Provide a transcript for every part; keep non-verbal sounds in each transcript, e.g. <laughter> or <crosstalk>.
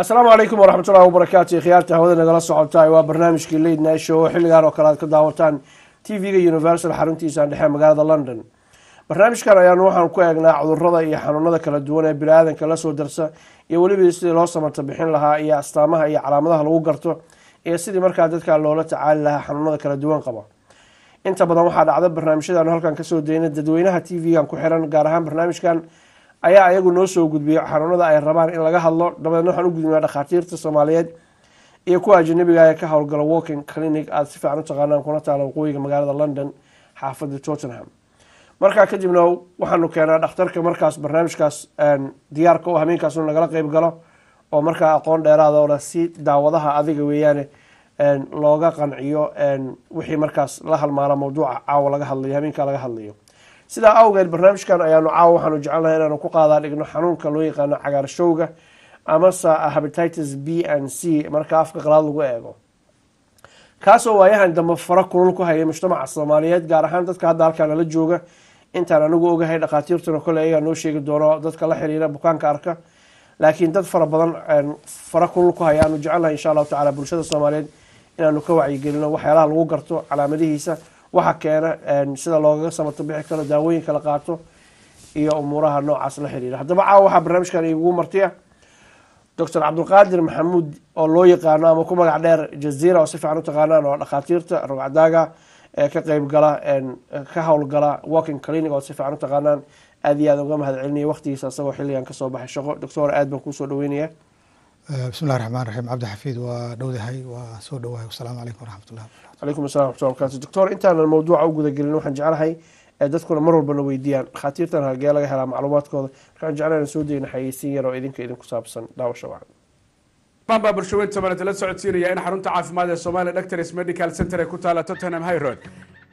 asalaamu calaykum waraxmat ullahi wabarakaatu khiyaarta hawada nagala socotaay waa barnaamijkii late night show. Oo xilligan oo kale aad ka daawataan t v-ga universal xaruntiisa dhexe magaalada london. Barnaamijkan ayaanu waxaan ku eegnaa cudurrada iyo xanuunada kala duwan ee bini-aadanka la soo darsa iyo weliba sidii loo samarta bixin lahaa iyo astaamaha iyo calaamadaha lagu garto iyo sidii markaa dadka loola tacaali lahaa xanuunada kala duwan qaba. Inta badan waxaa dhacda barnaamijyadaanu halkan ka soo dayna dadweynaha t v-gan ku xiran gaar ahaan barnaamijkan ayaa ayagu noo soo gudbiya xanuunada ay rabaan in laga hadlo dabadeedna waxaan u gudbinaa dhakhaatiirta soomaaliyeed iyo kuwa ajanabiga ee ka howlgala walking clinic aada si fiican u taqaanaan kuna taala waqooyiga magaalada london xaafada tottenham. Markaa kadibna waxaanu keenaa dhakhtarka markaas barnaamijkaas diyaarka oo hameenkaas nagala qeyb galo oo markaa aqoon dheeraada oo si daawadaha adiga weeyaane looga qanciyo wixii markaas la halmaala mawduuca caawa laga hadlayo hameenkaa laga hadlayo sidaa awgeed barnaamijkan ayaanu caawa waxaanu jecelnahay inaanu ku qaadaa dhigno xanuunka loo yaqaano cagaarshowga amase habititis b n c marka afka qalaad lagu eego. Kaasoo waayahan dambe faro kulul ku hayay mujtamaca soomaaliyeed gaar ahaan dadka hadda halkaan nala jooga. Intaan anigu ogahay dhakhaatiirtuna kole ayagaa noo sheegi doono dadka la xiriira bukaanka arka. Laakiin dad fara badan faro kulul ku haya aanu jecelnahay insha allahu tacala bulshada soomaaliyeed inaanu ka wacyigelino waxyaalaha lagu garto calaamadihiisa waxa keena sida loogaga samato bixi karo daawooyinka la qaato iyo umuuraha noocaas la xiriira. Haddaba caawa waxaa barnaamijkan igugu martiya. Doctor cabdulqaadir maxamuud oo loo yaqaano ama ku magac dheer jaziira oo si fiican u taqaanaan oo dhakhaatiirta rogcadaaga ee ka qeyb gala ka howlgala walking clinic oo si fiican u taqaanaan. Aad iyo aad uga mahad celinaya waqtigiisa isagoo xilligan ka soo baxay shaqo. Doctor aad baan kuusoo dhaweynaya bismillahi raxmaan raxiim cabdi xafiid waa dhowdahay waa soo dhowahay wasalaamu calaykum waraxmatullah calaykum assalam waxmatulah barkatu doctor intaanan mawduuca u guda gelin waxaan jeclahay dadkuna mar walbana weydiiyaan dhakhaatiirtan hagee laga helaa macluumaadkooda. Markaan jeclaan soo dayna xayeysiin yar oo idinka idinku saabsan daawasha wacan. Baa bulshaweyn soomaaliyed la socodsiinaya in xarunta caafimaad ee Somali Doctors Medical Center ee ku taala Tottenham High Road.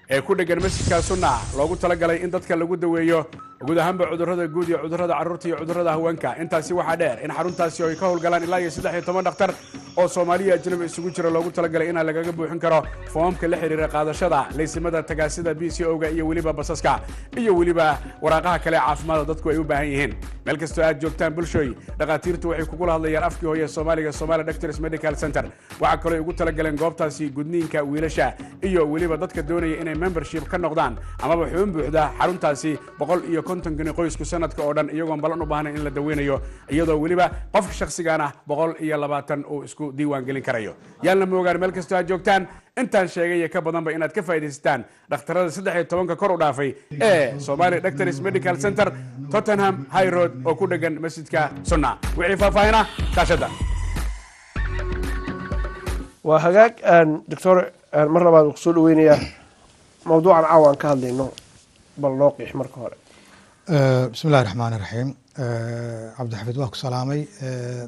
Ee ku dhegan masjidka sunna loogu talagalay in dadka lagu daweeyo guud ahaanba cudurrada guud iyo cudurrada carruurta iyo cudurrada haweenka. Intaasi waxaa dheer in xaruntaasi ay ka howlgalaan ilaa iyo saddex iyo toban dhakhtar oo soomaaliya ajnabi isugu jira loogu talagalay inaa lagaga buuxin karo foomamka la xiriira qaadashada laysimada tagaasida b c o-ga iyo weliba basaska iyo weliba waraaqaha kale caafimaada dadku ay u baahan yihiin. Meel kastoo aad joogtaan bulshooy dhakhaatiirtu waxay kugula hadlayaan afkii hooye soomaaliga somali doctors medical center. Waxaa kaloo ugu talagaleen goobtaasi gudniinka wiilasha iyo weliba dadka doonaya inay membership ka noqdaan amaba xubin buuxda xaruntaasi boqol iyo konton qoysku sanadka oo dhan iyagoon ballan u baahnayn in la daweynayo iyadoo weliba qofka shakhsigaana boqol iyo labaatan uu isku diiwaan gelin karayo yaalna moogaan meel kastoo aad joogtaan intaan sheegay iyo ka badanba inaad ka faa'iidaysataan dhakhtarada saddex iyo tobanka kor u dhaafay ee somali doctors medical center tottenham high road oo ku dhegan masjidka sunna. Wixii faahfaahina kaashada waa hagaag doctor mar labaad ku soo dhaweynayaa mawduucan caawa ka hadlayno bal noo qiix marka hore bismi illahi raxmaani raxiim cabdixafiid waa ku salaamay.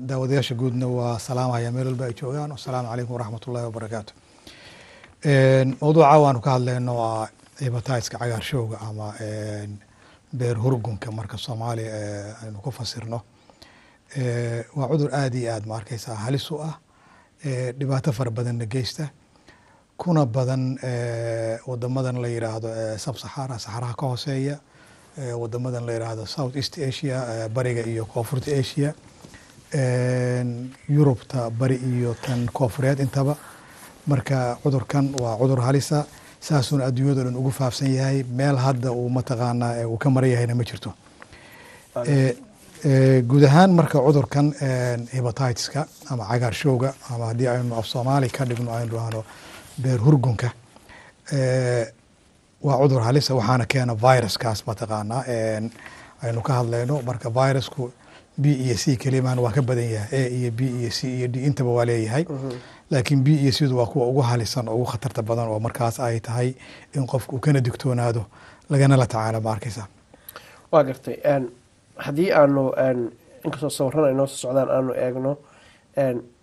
Daawadayaasha guudna waa salaamaya meel walba ay joogaan. Asalaamu calaykum waraxmat ullahi wabarakaatu mawduuca waanu ka hadlayno waa hepatitiska cagaarshowga ama beer hurgunka marka soomaaliya aynu ku fasirno. Waa cudur aada iyo aad ma arkeysaa halis u ah. Dhibaato fara badanna geysta. Kuna badan wadamadan la yiraahdo sabsaxara saxaraha ka hooseeya wadamadan la yiraahdo south east asia bariga iyo koonfurta asia yurubta bari iyo tan koonfureed intaba. Marka cudurkan waa cudur halisa saasuuna adduunyado dhan ugu faafsan yahay meel hadda uu mataqaanaa uu ka maran yahayna ma jirto. Guud ahaan marka cudurkan hebatiska ama cagaarshowga ama haddii aynu af soomaali ka dhigno aynu dhahno beer hurgunka waa cudur halisa waxaana keena viruskaas mataqaanaa aynu ka hadlayno marka virusku b iyo c kelimaan waa ka badan yahay a iyo b iyo c iyo d intaba waa leeyahay. Laakiin b iyo cdu waa kuwa ugu halisan oo ugu khatarta badan oo markaas ay tahay in qofku uu kana digtoonaado. Lagana la tacaalo ma arkeysa waa gartay. Haddii aanu inkastoo sawirana ay noo soo socdaan aanu eegno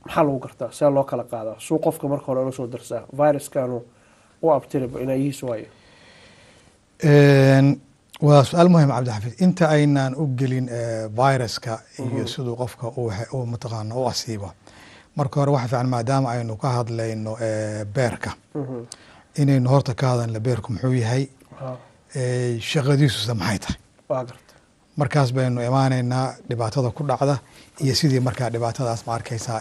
maxaa lagu gartaa? See loo kala qaadaa suu qofka marka hore la soo darsaa. Viruskanu u abtiriba inaayihiisu waayo waa su'aal muhiim cabdixafiid inta aynaan u gelin viruska iyo siduu qofka mataqaana u asiibo. Marka hore waxa fiican maadaama aynu ka hadlayno beerka. Inaynu horta ka hadalno beerku muxuu yahay shaqadiisusa maxay tahay? Markaas baynu imaanaynaa dhibaatada ku dhacda iyo sidii markaa dhibaatadaas ma arkaysaa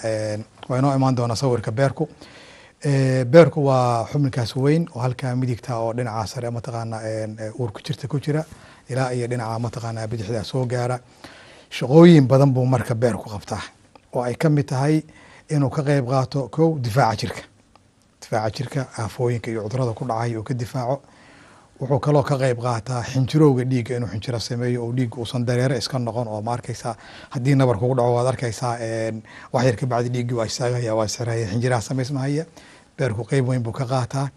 waa inoo imaan doona sawirka beerku beerku waa xubinkaas weyn oo halkaa midigta oo dhinaca sare mataqaana uurku jirta ku jira ilaa iyo dhinaca mataqaana bidixda soo gaara. Shaqooyin badan buu marka beerku qabtaa oo ay ka mid tahay inuu ka qeyb qaato kow difaaca jirka. Difaaca jirka aafooyinka iyo cudurrada ku dhacay uu ka difaaco wuxuu kaloo ka qeyb qaataa xinjirowga dhiigga inuu xinjiro sameeyo oo dhiigga uusan dareere iska noqon oo ma arkaysaa haddii nabar kugu dhaco waad arkaysaa wax yar kabacdi dhiiggii waa istaagaya waa isxiraya xinjiraha samaysmahaya beerku qeyb weyn buu ka qaataa.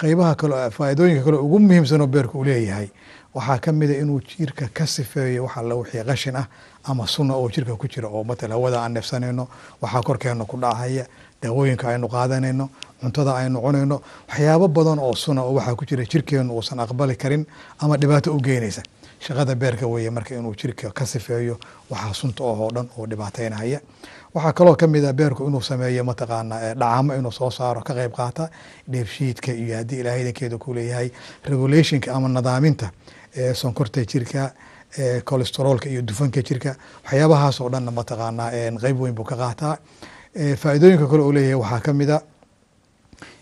Qeybaha kale faa'iidooyinka kale ugu muhiimsanoo beerku uu leeyahay waxaa ka mida inuu jirka ka sifeeyo waxa la wixii qashin ah ama sunna oo jirka ku jira oo matal hawada aan neefsanayno waxaa korkeena ku dhacaya daawooyinka aynu qaadanayno cuntada aynu cunayno waxyaabo badan oo suna oo waxaa ku jira jirkeenu uusan aqbali karin ama dhibaato u geynaysa shaqada beerka weeye marka inuu jirka ka sifeeyo waxaa sunta oo dhan oo dhibaateynaya waxaa kaloo ka mid a beerku inuu sameeyo mataqaana dhacamo inuu soo saaro ka qeyb qaata dheefshiidka iyo haddii ilaahay idankeeda ku leeyahay regulationka ama nadaaminta sonkorta jirka colesteroolka iyo dufanka jirka. Waxyaabahaas oo dhanna mataqaanaa qeyb weyn buu ka qaataa. Faa'iidooyinka kale oo leeyahay waxaa ka mid a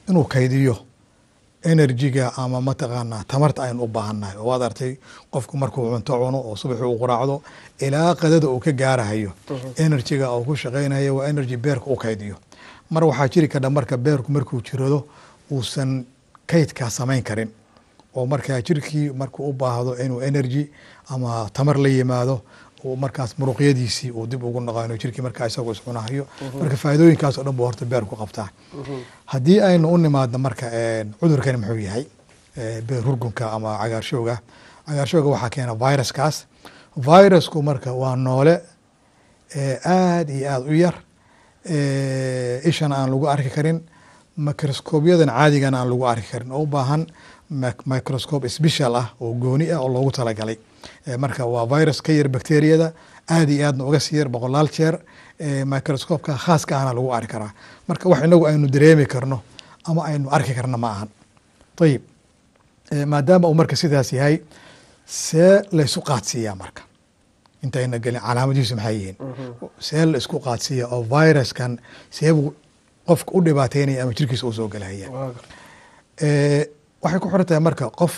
inuu kaydiyo enerjiga ama mataqaanaa tamarta aynu u baahannahay oo waad artay qofku markuu cunto cuno oo subaxi uu quraacdo ilaa qadada uu ka gaarahayo enerjiga uu ku shaqaynayo waa energy beerka u kaydiyo. Mar waxaa jiri kadha marka beerku markuu jirado uusan kaydkaa samayn karin. Oo markaa jirkii markuu u baahdo inuu energy ama tamar la yimaado markaas muruqyadiisii uu dib ugu noqono jirkii markaa isagoo iscunahayo marka faa'iidooyinkaas oo dhan buu horta beerku qabtaa. Haddii aynu u nimaadno marka cudurkani muxuu yahay beer hurgunka ama cagaarshowga. Cagaarshowga waxaa keena viruskaas virusku marka waa noole aada iyo aada u yar ishana aan lagu arki karin microscoobyadan caadigana aan lagu arki karin. Oo u baahan microscope special ah oo gooni ah oo loogu talagalay marka waa virus ka yar bacteriyada aada iyo aadna uga sii yar boqolaal jeer microscopeka khaaska ahna lagu arki karaa. Marka wax inagu aynu dareemi karno ama aynu arki karno ma ahan. Ayib maadaama uu marka sidaas yahay see laysu qaadsiiyaa marka. Intayna gelin calaamadihiisu maxay yihiin? See la isku qaadsiiya oo viruskan seebuu qofka u dhibaateynaya ama jirkiisa u soo gelaya waxay ku xiran tahay marka qof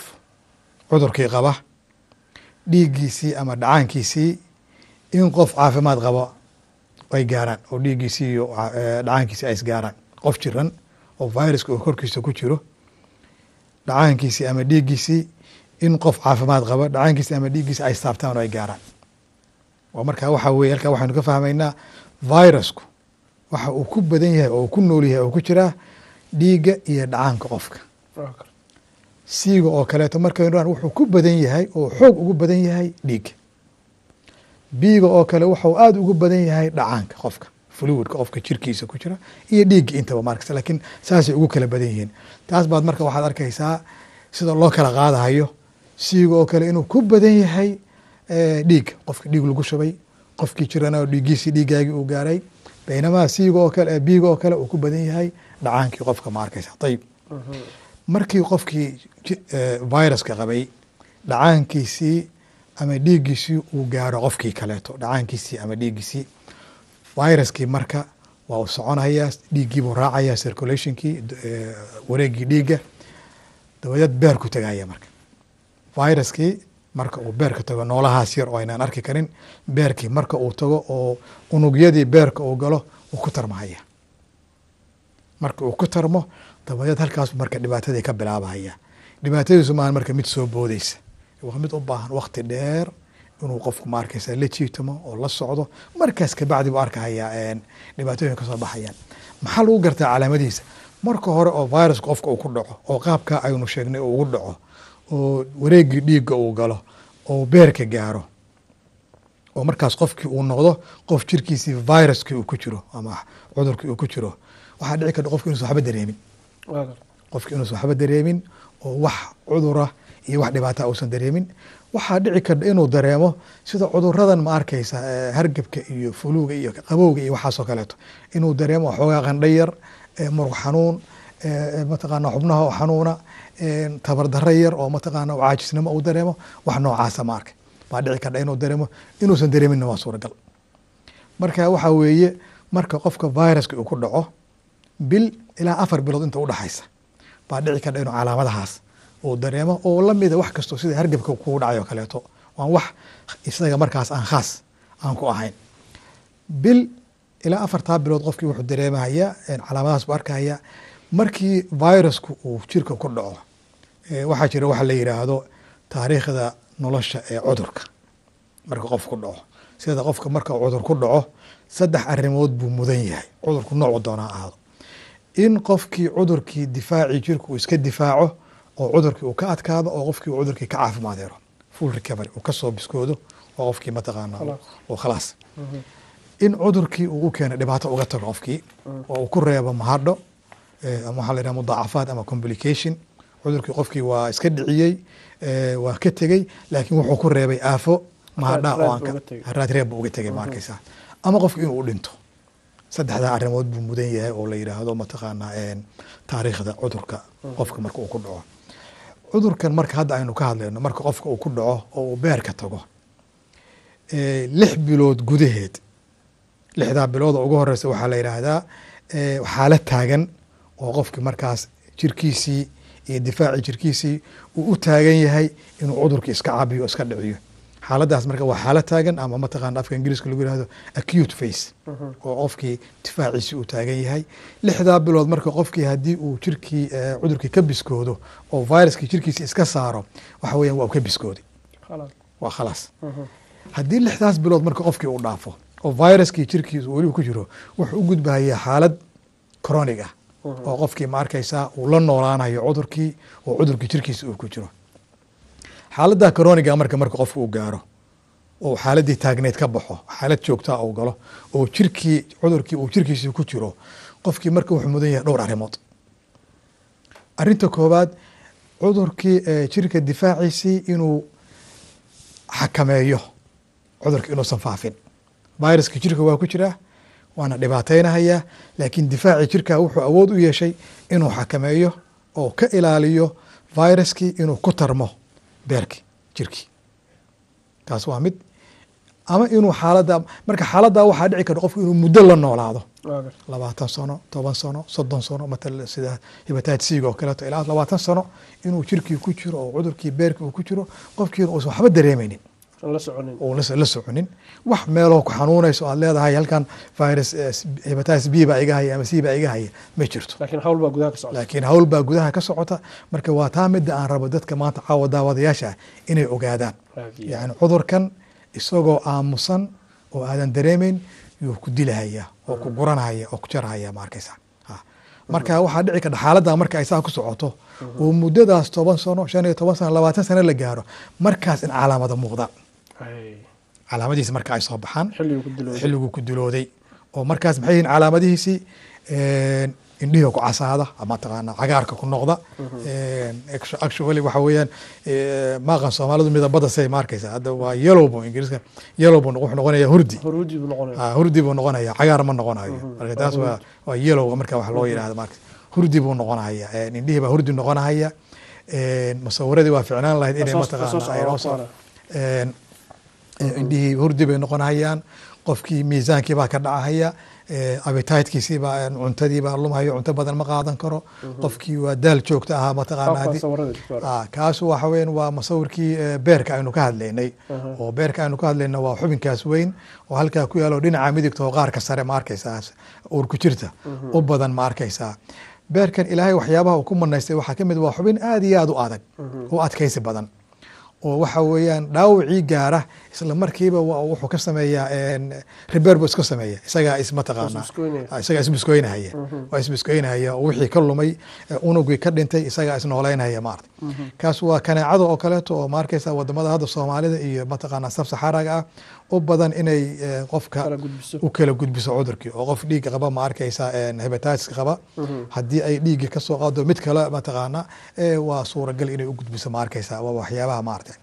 cudurkii qaba dhiiggiisii ama dhacaankiisii in qof caafimaad qaba ay gaaraan oo dhiiggiisii iyo dhacaankiisii ay isgaaraan qof jiran oo viruska uu korkiisa ku jiro dhacaankiisii ama dhiiggiisii in qof caafimaad qaba dhacaankiisii ama dhiiggiisi ay saabtaan oo ay gaaraan. Waa marka waxa weye halkaa waxaynu ka fahmaynaa virusku waxa uu ku badan yahay oo ku nool yahay oo ku jiraa dhiigga iyo dhacaanka qofka siiga oo kaleeto. Markaynu wuxuu ku badan yahay oo xoog ugu badan yahay dhiigga biiga oo kale wuxuu aada ugu badan yahay dhacaanka qofka fluidka qofka jirkiisa ku jira iyo dhiigga intaba markasta laakiin saasay ugu kala badan yihiin. Taas baad marka waxaad arkaysaa sida loo kala qaadahayo siiga oo kale inuu ku badan yahay dhiigga qofka dhiig lagu shubay qofkii jirana oo dhiiggiisii dhiiggaagii uu gaaray. Baynamaa siiga oo kale biiga oo kale uu ku badan yahay dhacaankii qofka ma arkaysa ayib markii qofkii viruska qabay dhacaankiisii ama dhiiggiisii uu gaaro qofkii kaleeto. Dhacaankiisii ama dhiiggiisii. Viruskii marka waa uu soconayaa dhiiggiibuu raacaya circulationkii wareegii dhiigga. Dabadeed beerku tegaya marka. Viruskii marka uu beerka tago noolahaas yar oo aynaan arki karin beerkii marka uu tago oo unugyadii beerka uu galo uu ku tarmahaya marka uu ku tarmo dabadeed halkaas marka dhibaatadii ka bilaabahaya dhibaatadiisu maahan marka mid soo boodeysa waa mid u baahan wakti dheer inuu qofku ma arkaysa la jiitamo oo la socdo. Markaas kabacdi buu arkahayaa dhibaatooyin ka soo baxayaan. Maxaa lagu gartaa calaamadihiisa marka hore oo virus qofka uu ku dhaco oo qaabkaa aynu sheegnay uu ugu dhaco oo wareegii dhiigga uu galo oo beerka gaaro oo markaas qofkii uu noqdo qof jirkiisii viruskii uu ku jiro ama cudurkii uu ku jiro waxaa dhici karta qofki inuusan waxba dareemin. Qofki inuusan waxba dareemin oo wax cudura iyo wax dhibaata uusan dareemin. Waxaa dhici karta inuu dareemo sida cuduradan ma arkaysa hargebka iyo fuluuga iyo qabowga iyo waxaasoo kaleeto. Inuu dareemo xoogaa qandhayar muruq xanuun mataqaana xubnaha oo xanuuna tabardaro yar oo mataqaana caajisnimo uu dareemo wax noocaasa ma arkay baa dhici kardha inuu dareemo inuusan dareeminna waa suuragal. Marka waxaa weeye marka qofka viruska uu ku dhaco bil ilaa afar bilood inta udhaxaysa baa dhici kardha inuu calaamadahaas uu dareemo oo lamida wax kastoo sida hargebka kugu dhacay kaleeto. Waan wax isaga markaas aan khaas aan ku ahayn. Bil ilaa afartaa bilood qofkii wuxuu dareemahaya calaamadahaas buu arkahaya markii virusku uu jirka ku dhaco waxaa jira waxa la yidhaahdo taariikhda nolosha ee cudurka. Marka qof ku dhaco sida qofka marka cudur ku dhaco saddex arrimood buu mudan yahay. Cudurku noocu doonaa ahaado in qofkii cudurkii difaacii jirka uu iska difaaco oo cudurkii uu ka adkaado oo qofkii uu cudurkii ka caafimaadero full recovery uu ka soo biskoodo oo qofkii mataqaana uu khalaas. in cudurkii uu u keeno dhibaato uga tago qofkii oo uu ku reebo mahadho ama waxaa la yidhaha mudaacafaad ama complication cudurkii qofkii waa iska dhiciyey waa ka tegey laakiin wuxuu ku reebay aafo mahadha oo aan raad reeb buu uga tegay ma arkaysaa. Ama qofki inuu u dhinto saddexdaa arrimood buu mudan yahay oo la yidhaahdo mataqaanaa taariikhda cudurka qofka marka uu ku dhaco. Cudurkan marka hadda aynu ka hadlayno marka qofka uu ku dhaco oo uu beerka tago lix bilood gudaheed lixdaa bilood oo ugu horeysa waxaa la yidhaahdaa xaalad taagan oo qofki markaas jirkiisii iyo difaacii jirkiisii uu u taagan yahay inuu cudurkii iska cabiyo o iska dhiciyo xaaladaas marka waa xaalad taagan ama mataqana afka ingiriiska lagu yihahdo acute face oo qofkii difaaciisii uu taagan yahay. Lixdaa bilood marka qofkii haddii uu jirkii cudurkii ka biskoodo oo viruskii jirkiisi iska saaro waxa weyan waa u ka biskooday waa khalaas. Haddii lixdaas bilood marka qofkii uu dhaafo oo viruskii jirkiisa weliba ku jiro wuxuu u gudbahayaa xaalad coronig ah. Oo qofkii ma arkaysaa uu la noolaanayo cudurkii oo cudurkii jirkiisa uu ku jiro xaaladda coroniga marka marka qofka uu gaaro oo xaaladii taagneed ka baxo xaalad joogtaa uu galo oo jirkii cudurkii uu jirkiisii ku jiro qofkii marka wuxuu mudan yahay dhowr arrimood. Arrinta koowaad cudurkii jirka difaaciisii inuu xakameeyo cudurka inuusan faafin. Viruska jirka waa ku jiraa waana dhibaateynahayaa laakiin difaacii jirka wuxuu awood u yeeshay inuu xakameeyo oo ka ilaaliyo viruskii inuu ku tarmo beerki jirkii taas waa mid ama inuu xaaladda marka xaaladdaa waxaa dhici karta qofku inuu muddo la noolaado. Labaatan sano toban sano soddon sano matal sida hibataatsiga oo kaleeto ilaa labaatan sano inuu jirkii ku jiro oo cudurkii beerkii uu ku jiro qofkiina uusan waxba dareemeynin la soconin. Wax meeloo ku xanuunayso aad leedahay halkan virus hepatitis b baa iga haya ama c baa iga haya ma jirto. Laakiin hawl baa gudaha ka socota. Marka waa taa midda aan rabo dadka maanta caawa daawadayaasha ah inay ogaadaan. Yani cudurkan isagoo aamusan oo aadan dareemeyn yuu ku dilahaya oo ku guranahaya oo ku jarahaya ma marka waxaa dhici karta xaaladda marka ay saa ku socoto oo muddadaas toban sano shan iyo toban sano labaatan sano la gaaro markaas in calaamada muuqda calaamadihiisi marka ay soo baxaan xilliguu ku dilooday. oo markaas maxay yihiin calaamadihiisii indhihii ku casaada mataqaana cagaarka ku noqda. Actually waxa weeyaan maaqan soomaalidu midabada say ma arkaysa. Hadda waa yellow bu ingiriiska yellow bu wuxuu noqonaya hurdi. Hurdi buu noqonaya. Cagaar ma noqonayo. Marka taas waa waa yellow marka wax loo yidhahdo marka hurdi buu noqonaya indhihii baa hurdi noqonahaya musawiradii waa ficnaan lahayd inay mataqaana ay noo soo indhihii hurdi bay noqonahayaan. Qofkii miisaankii baa ka dhacahaya. Abititkiisii baa cuntadii baa lumhayo cunto badan ma qaadan karo. Qofkii waa daal joogta ahaa mataqaana kaasu waxa weyan waa masawirkii beerka aynu ka hadlaynay. Oo beerka aynu ka hadlayna waa xubinkaas weyn. Oo halkaa ku yaalo dhinaca midigta oo qaarka sare ma arkaysaa uurku jirta. U badan ma arkaysaa. Beerkan ilaahay waxyaabaha uu ku manaystay waxaa ka mid waa xubin aada iyo aada u adag. Oo adkaysi badan oo waxa weeyaan dhaawacii gaara isla markiiba wuxuu ka sameeyaa reber bu iska sameeya isagaa ismataqaana isagaa isbiskoynahaya waa isbiskoynahaya wixii ka lumay unugii ka dhintay isagaa isnoolaynahaya maarata kaas waa kaneecada oo kaleeto oo maarkaysa waddamada hadda soomaalida iyo mataqaana sab saxaaraga ah u badan inay qofka u kala gudbiso cudurkii. Oo qof dhiigga qaba ma arkaysa hebatiska qaba. Haddii ay dhiigga ka soo qaado mid kale mataqaana waa suuragal inay u gudbiso ma arkaysa waa waxyaabaha maarata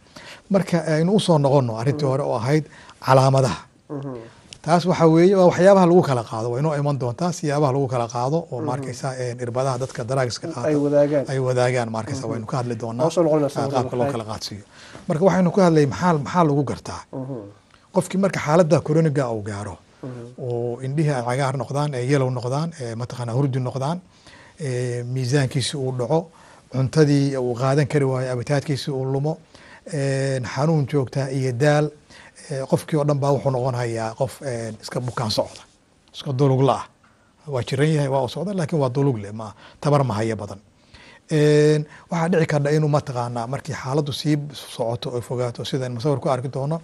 marka aynu u soo noqono arrintii hore oo ahayd calaamadaha. Taas waxa weeye waa waxyaabaha lagu kala qaado. Waa inoo iman doontaa siyaabaha lagu kala qaado oo maarkaysa irbadaha dadka daraagiska wadaagaan. ay wadaagaan maarkaysa waynu ka hadli doonaa ah, qaabka loo kala qaadsiiyo. Marka waxaynu ka hadlay maxaa maxaa lagu gartaa qofkii marka xaaladda coroniga uu gaaro oo indhihii ay cagaar noqdaan ee yellow noqdaan ee mataqaanaa hurdi noqdaan miisaankiisi uu dhaco cuntadii uu qaadan kari waayo abitaadkiisi uu lumo xanuun joogtaa iyo daal qofkii oo dhan baa wuxuu noqon hayaa qof iska bukaan socda iska dulugla ah. Waa jiran yahay waa u socda laakiin waa dulugle ma tabar ma haya badan. Waxaa dhici karta inuu mataqaanaa markii xaaladdu sii socoto oo fogaato sidaan musawir ku arki doono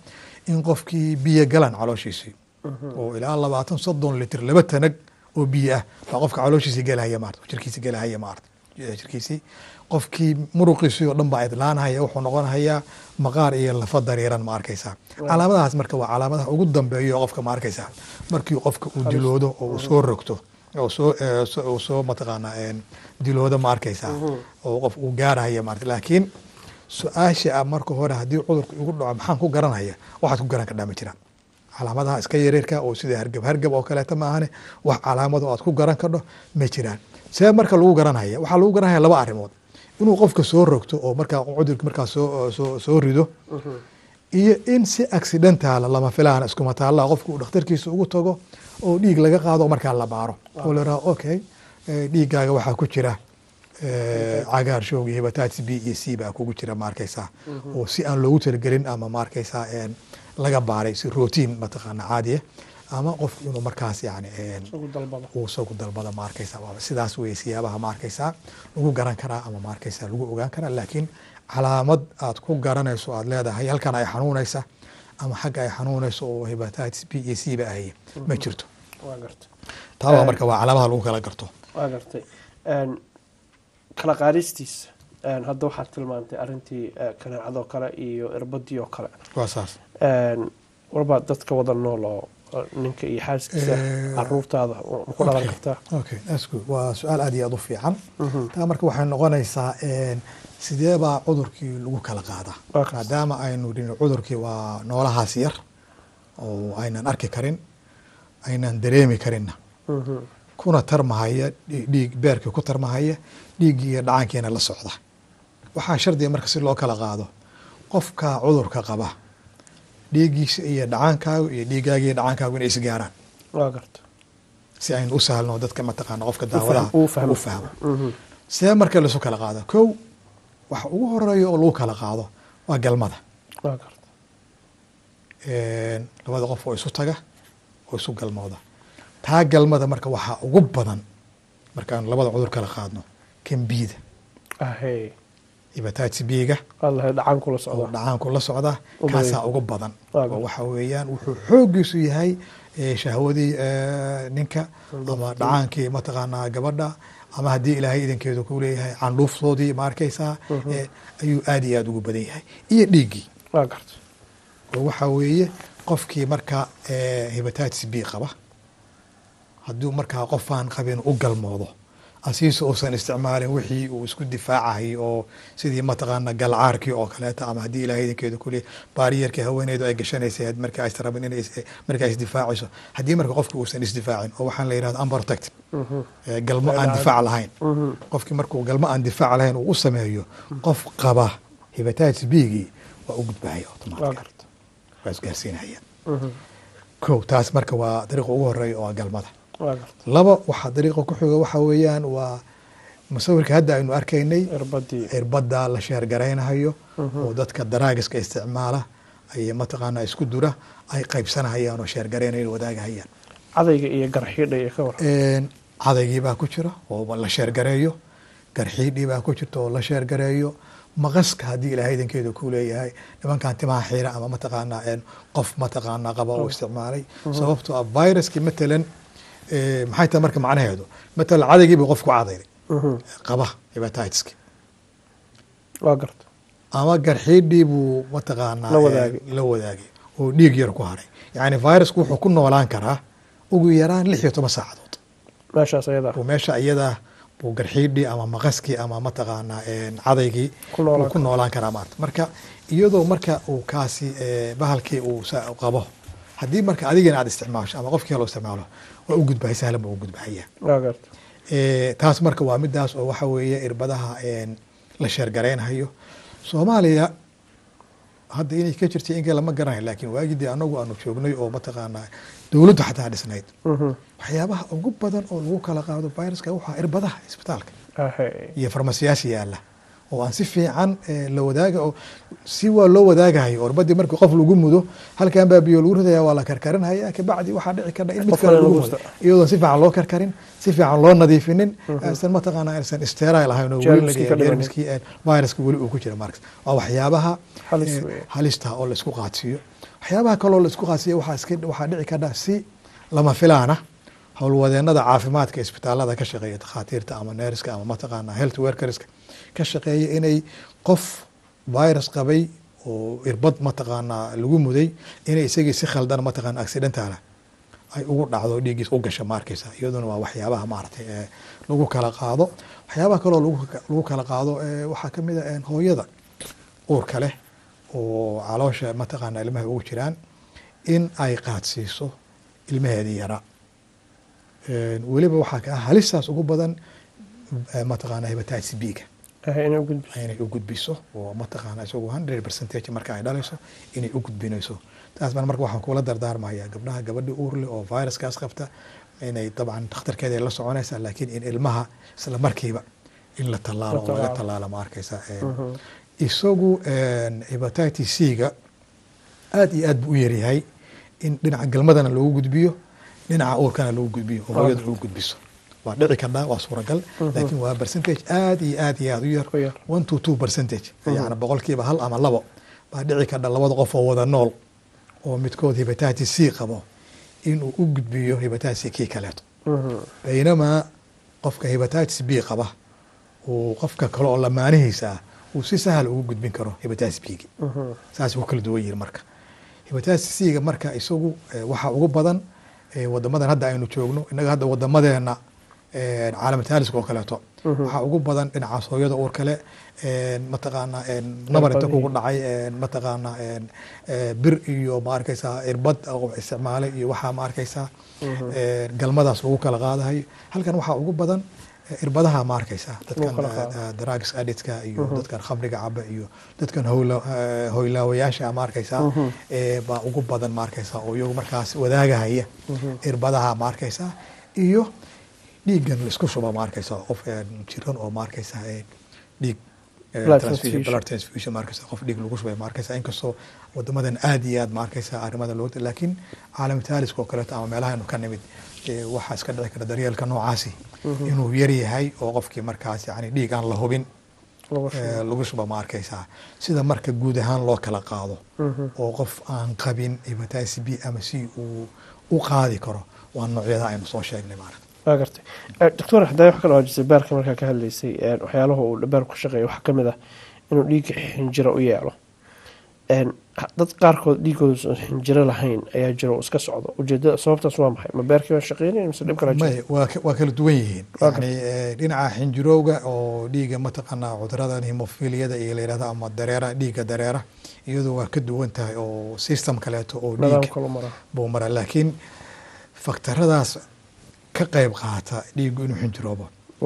in qofkii biyo galan calooshiisii. Oo ilaa labaatan soddon litir laba tanag oo biyo ah baa qofka calooshiisii gelahaya maarta jirkiisi gelahaya maarta. Jirkiisii qofkii muruqiisii oo dhan baa idlaanhaya wuxuu noqonayaa maqaar iyo lafa dariiran ma arkaysaa. Calaamadahaas marka waa calaamadaha ugu dambeeya oo qofka ma arkaysaa. Markii qofka uu diloodo oo uu soo rogto oo soo mataqaanaa diloodo ma arkaysaa. Oo qof uu gaarahaya maarta laakiin su'aasha ah marka hore haddii cudurka igu dhaco maxaan ku garanaya? Waxaad ku garan kardhaa ma jiraan. Calaamadaha iska yareerka oo sida hargab hargab oo kaleeta maahane wax calaamado aad ku garan kardho ma jiraan. See marka lagu garanaya waxaa lagu garanaya laba arrimood. Inuu qofka soo rogto oo markaa cudurka markaa soo soo soo rido iyo in si accidentala lama filaana iskuma taalla qofka uu dhakhtarkiisa ugu tago oo dhiig laga qaado oo markaa la baaro. Oo la raha okay dhiiggaaga waxaa ku jira eh, cagaar shoog iyo hepatitis b iyo c baa kugu jira ma arkaysaa oo si aan loogu talagelin ama ma arkaysaa een, laga baaray si routine mataqaana caadiya ama qofku inuu markaas yani uu isagu dalbada ma arkaysaa waa sidaas wey siyaabaha ma arkaysaa lagu garan karaa ama ma arkaysaa lagu ogaan karaa laakiin calaamad aad ku garanayso aad leedahay halkan ay xanuunaysa ama xagga ay xanuunayso oo hepatitis b iyo c ba ahay ma jirto. Waa gartay taa waa marka waa calaamadaha lagu kala garto kala qaadistiisa hadda waxaad tilmaantay arrintii eh, kaneecadoo kale iyo irbadii oo kale. Warbaa dadka wada nool oo oo ninka iyo xaaskiisa Eh, caruurtaada ma ku dhalan kartaa waa su'aal aad iyo aad u fiican. Taa marka waxay noqonaysaa sidee baa cudurkii lagu kala qaadaa? Maadaama aynu dhin cudurkii waa noolahaas yar oo aynan arki karin aynan dareemi karinna. Mhm. kuna tarmahaya dhi- dhiig beerkii ku tarmahaya dhiiggii iyo dhacankiina la socda. Waxaa shardiga marka si loo kala qaado qofka cudurka qaba dhiiggiisa iyo dhacaankaagu iyo dhiiggaaga iyo dhacaankaagu inay isgaaraan si aynu u sahlno dadka mataqaana qofka daawadaha u fahmo. Mhm. see marka laisu kala qaado kow waxa ugu horreeya oo lagu kala qaado waa galmada. Labada qof oo isu taga oo isu galmooda. Taa galmada marka waxaa ugu badan markaan labada cudur kala qaadno dhacan kula oo dhacaanku la socda. Kaasaa ugu badan. Oo waxa weeyaan wuxuu xoogiisu yahay eh, shahwadii eh, ninka ama dhacaankii mataqaanaa gabadha ama haddii ilaahay idankeedu ku leeyahay candhuuftoodii ma arkaysaa eh, ayuu aad iyo aad ugu badan yahay. Iyo dhiiggii oo waxaa weeye qofkii marka eh, hepatitis b qaba. Hadduu markaa qofaan qabin u galmoodo asiisa uusan isticmaalin wixii uu isku difaacahay oo sidii mataqaana galcaarkii oo kaleeta ama haddii ilahay idinkeedu kuliya baariyarkii haweeneydu ay gashanaysa marka aysan rabin is- marka ay isdifaacayso haddii marka qofki uusan isdifaacin oo waxaan la yidhahda unprotected eh, galmo aan difaac lahayn. Mhm. qofkii markuu galmo aan difaac lahayn uu u sameeyo qof qaba hepatitis b-gii waa u gudbahaya automatic waa isgaarsiinaya Mhm. kow taas marka waa dariiqa ugu horreeya oo galmada laba waxaa dariiqa ku xiga waxa weeyaan waa musawirka hadda aynu arkaynay irbadda la sheergaraynahayo oo dadka daraagiska isticmaala ay mataqaana isku dura ay qaybsanahayaan oo sheergaraynayaan wadaagahayaan cadayga iyo garxiidha ka war Een, cadaygii baa ku jira oo la sheergareeyo. Garxiidhii baa ku jirta oo la sheergareeyo. Maqaska haddii ilaahay idankeedu ku leeyahay nimankan timaha xiira ama mataqaanaa qof mataqaanaa qaba oo isticmaalay. Sababtoo ah viruskii matalan maxay tahay marka macnaheedu? Matalan cadaygii buu qof ku cadayday Mhm. qaba hepatitiski waa garta ama garxiidhii buu mataqaanaa La wadaagay. oo dhiig yar ku haray. Yacni virusku wuxuu ku noolaan karaa ugu yaraan lix iyo toban saacadood. Meesha iyada buu garxiidhii ama maqaskii ama mataqaanaa cadaygii Ku noolaan uu ku noolaan karaa maarta. Marka iyadoo marka uu kaasi bahalkii uu qabo haddii marka adigana aad isticmaasho ama qofkii kale isticmaalo waa u gudbaya sahlan baa u gudbahaya taas marka waa midaas oo waxa weeye irbadaha la sheergaraynhayo soomaaliya hadda inay ka jirtay inka lama garanayo laakiin waagidii anagu aanu joognay oo mataqaanaa dowladdu xataa dhisnayd. Waxyaabaha ugu badan oo lagu kala qaado viruska waxaa irbadaha isbitaalka iyo farmasiyaasha yaalla oo aan si fiican eh, la wadaaga oo si waa loo wadaagahayo oo irbadii markii qof lagu mudo halkan baa biyo lagu ridaya waa la karkarinhaya kabacdi waxaa dhici karta in mid kale lagu mudo. Iyadoon si fiican loo karkarin si fiican loo nadiifinin. Aysan mataqaana aysan sterile ahayn oo weli Jeermiskii laga- ka dhimanin. jeermiskii eh, viruska weli uu ku jira markas waa waxyaabaha eh, halista oo la isku qaadsiiyo. Waxyaabaha kaloo la isku qaadsiiyo waxaa dhici karta si lama filaana. Howlwadeenada caafimaadka isbitaalada ka shaqeeya takhaatiirta ama neeriska ama mataqaana health workerska ka shaqeeya inay qof virus qabay oo irbad mataqaana lagu muday inay isagii si khaldan mataqaana accidentala. Ay ugu dhacdo dhiiggiis u gasha maarkaysa iyaduna waa waxyaabaha maaragtay lagu kala qaado. Waxyaabaha kaloo lagu kala qaado waxaa ka mid a een, hooyada uurka leh oo caloosha mataqaana ilmaha ugu jiraan in ay qaadsiiso ilmaheedii yaraa weliba waxaa ka ah halistaas ugu badan mataqaana b-ga inay u gudbiso. Oo mataqaana isagu hundred percentage marka ay dhalayso inay u gudbinayso. Taas baan marka waxaan kula dardaarmaya gabdhaha gabadhi uurle oo viruskaas qabta inay dabcan dhakhtarkeeda ay la soconaysaa laakiin in ilmaha isla markiiba in la tallaalo oo laga tallaalo. ma arkaysa Een, isagu een, hepatitis c-ga aad iyo aad buu u yaryahay. In dhinaca galmadana loogu gudbiyo dhinaca uurkana loogu gudbiyo oo hooyada gudbiso waa dhici karnaa waa suuragal. Laakiin waa percentage aad iyo aad iyo aad u yar. One to two percentage. Yani boqolkiiba hal ama labo. Baa dhici karta labada qof oo wada nool oo midkood hepatitis c qabo inuu u gudbiyo hepatitis C kii kaleeto. Baynamaa qofka hepatitis b qaba uu qofka kale oo lamaanihiisa ah uu si sahal ugu gudbin karo hepatitis b gi saas ku kala duwan yihiin marka. Hepatitis c ga marka isagu eh, waxaa ugu badan eh, wadamadan hadda aynu joogno innaga hadda wadamadeena eh, caalamataaliska oo kaleeto. Waxaa ugu badan dhinacaas hooyada uur kale mataqaana een, nabar inta kugu dhacay mataqaana eh, bir iyo ma arkaysaa irbad oo isticmaalay iyo waxaa ma arkaysaa. Een, galmadaas lagu kala qaadahayo halkan waxaa ugu badan eh, irbadaha ma arkaysaa. Dadkan eh, drugs addictka iyo dadkan khamriga caba iyo dadkan hoylaawayaasha ma arkaysaa. Baa ugu badan ma arkaysaa. Oo iyagu markaas wadaagahaya irbadaha ma arkaysaa. Iyo dhiiggan la isku shuba ma arkaysaa qof eh, jiran oo ma arkaysaa eh, dhiig eh, Blood transfusion- qof dhiig lagu shubay ma arkaysaa inkastoo wadamadan aad iyo aad ma arkaysaa arrimada loo laakiin caalam taaliska oo kaleeto ama meelaha inu ka nimid waxaa iska dhici kara daryeelka noocaasi. Inuu yar yahay oo qofkii markaas yani dhiig aan la hubin lagu shuba ma arkaysaa sida marka guud ahaan loo kala qaado oo qof aan qabin hepatitis b ama c uu u qaadi karo waa noocyada aynu soo sheegnay maaragta waa gartay Eh, doctor haddaa wax ka dhawaajisay beerka markaa ka hadlaysay eh, waxyaalaha uu beerku ka shaqeeya waxaa ka mid ah inuu dhiigga xinjiro u yeelo. En, ha- dad qaarkood dhiigooda xinjiro lahayn ayaa jiro iska socdo. Ujeedada sababtaas waa maxay? Ma beerkii baan shaqeynayn mise dhib may waa ka- waa kala duwan yihiin. Yani eh, dhinaca xinjirowga oo dhiiga mataqaanaa cuduradan hemofiliyada iyo la yihahdo ama dareera dhiiga dareera iyadu waa ka duwan tahay oo system kaleeto oo dhiig buu mara laakiin faktaradaas ka qayb qaata dhiigu inuu xinjiroobo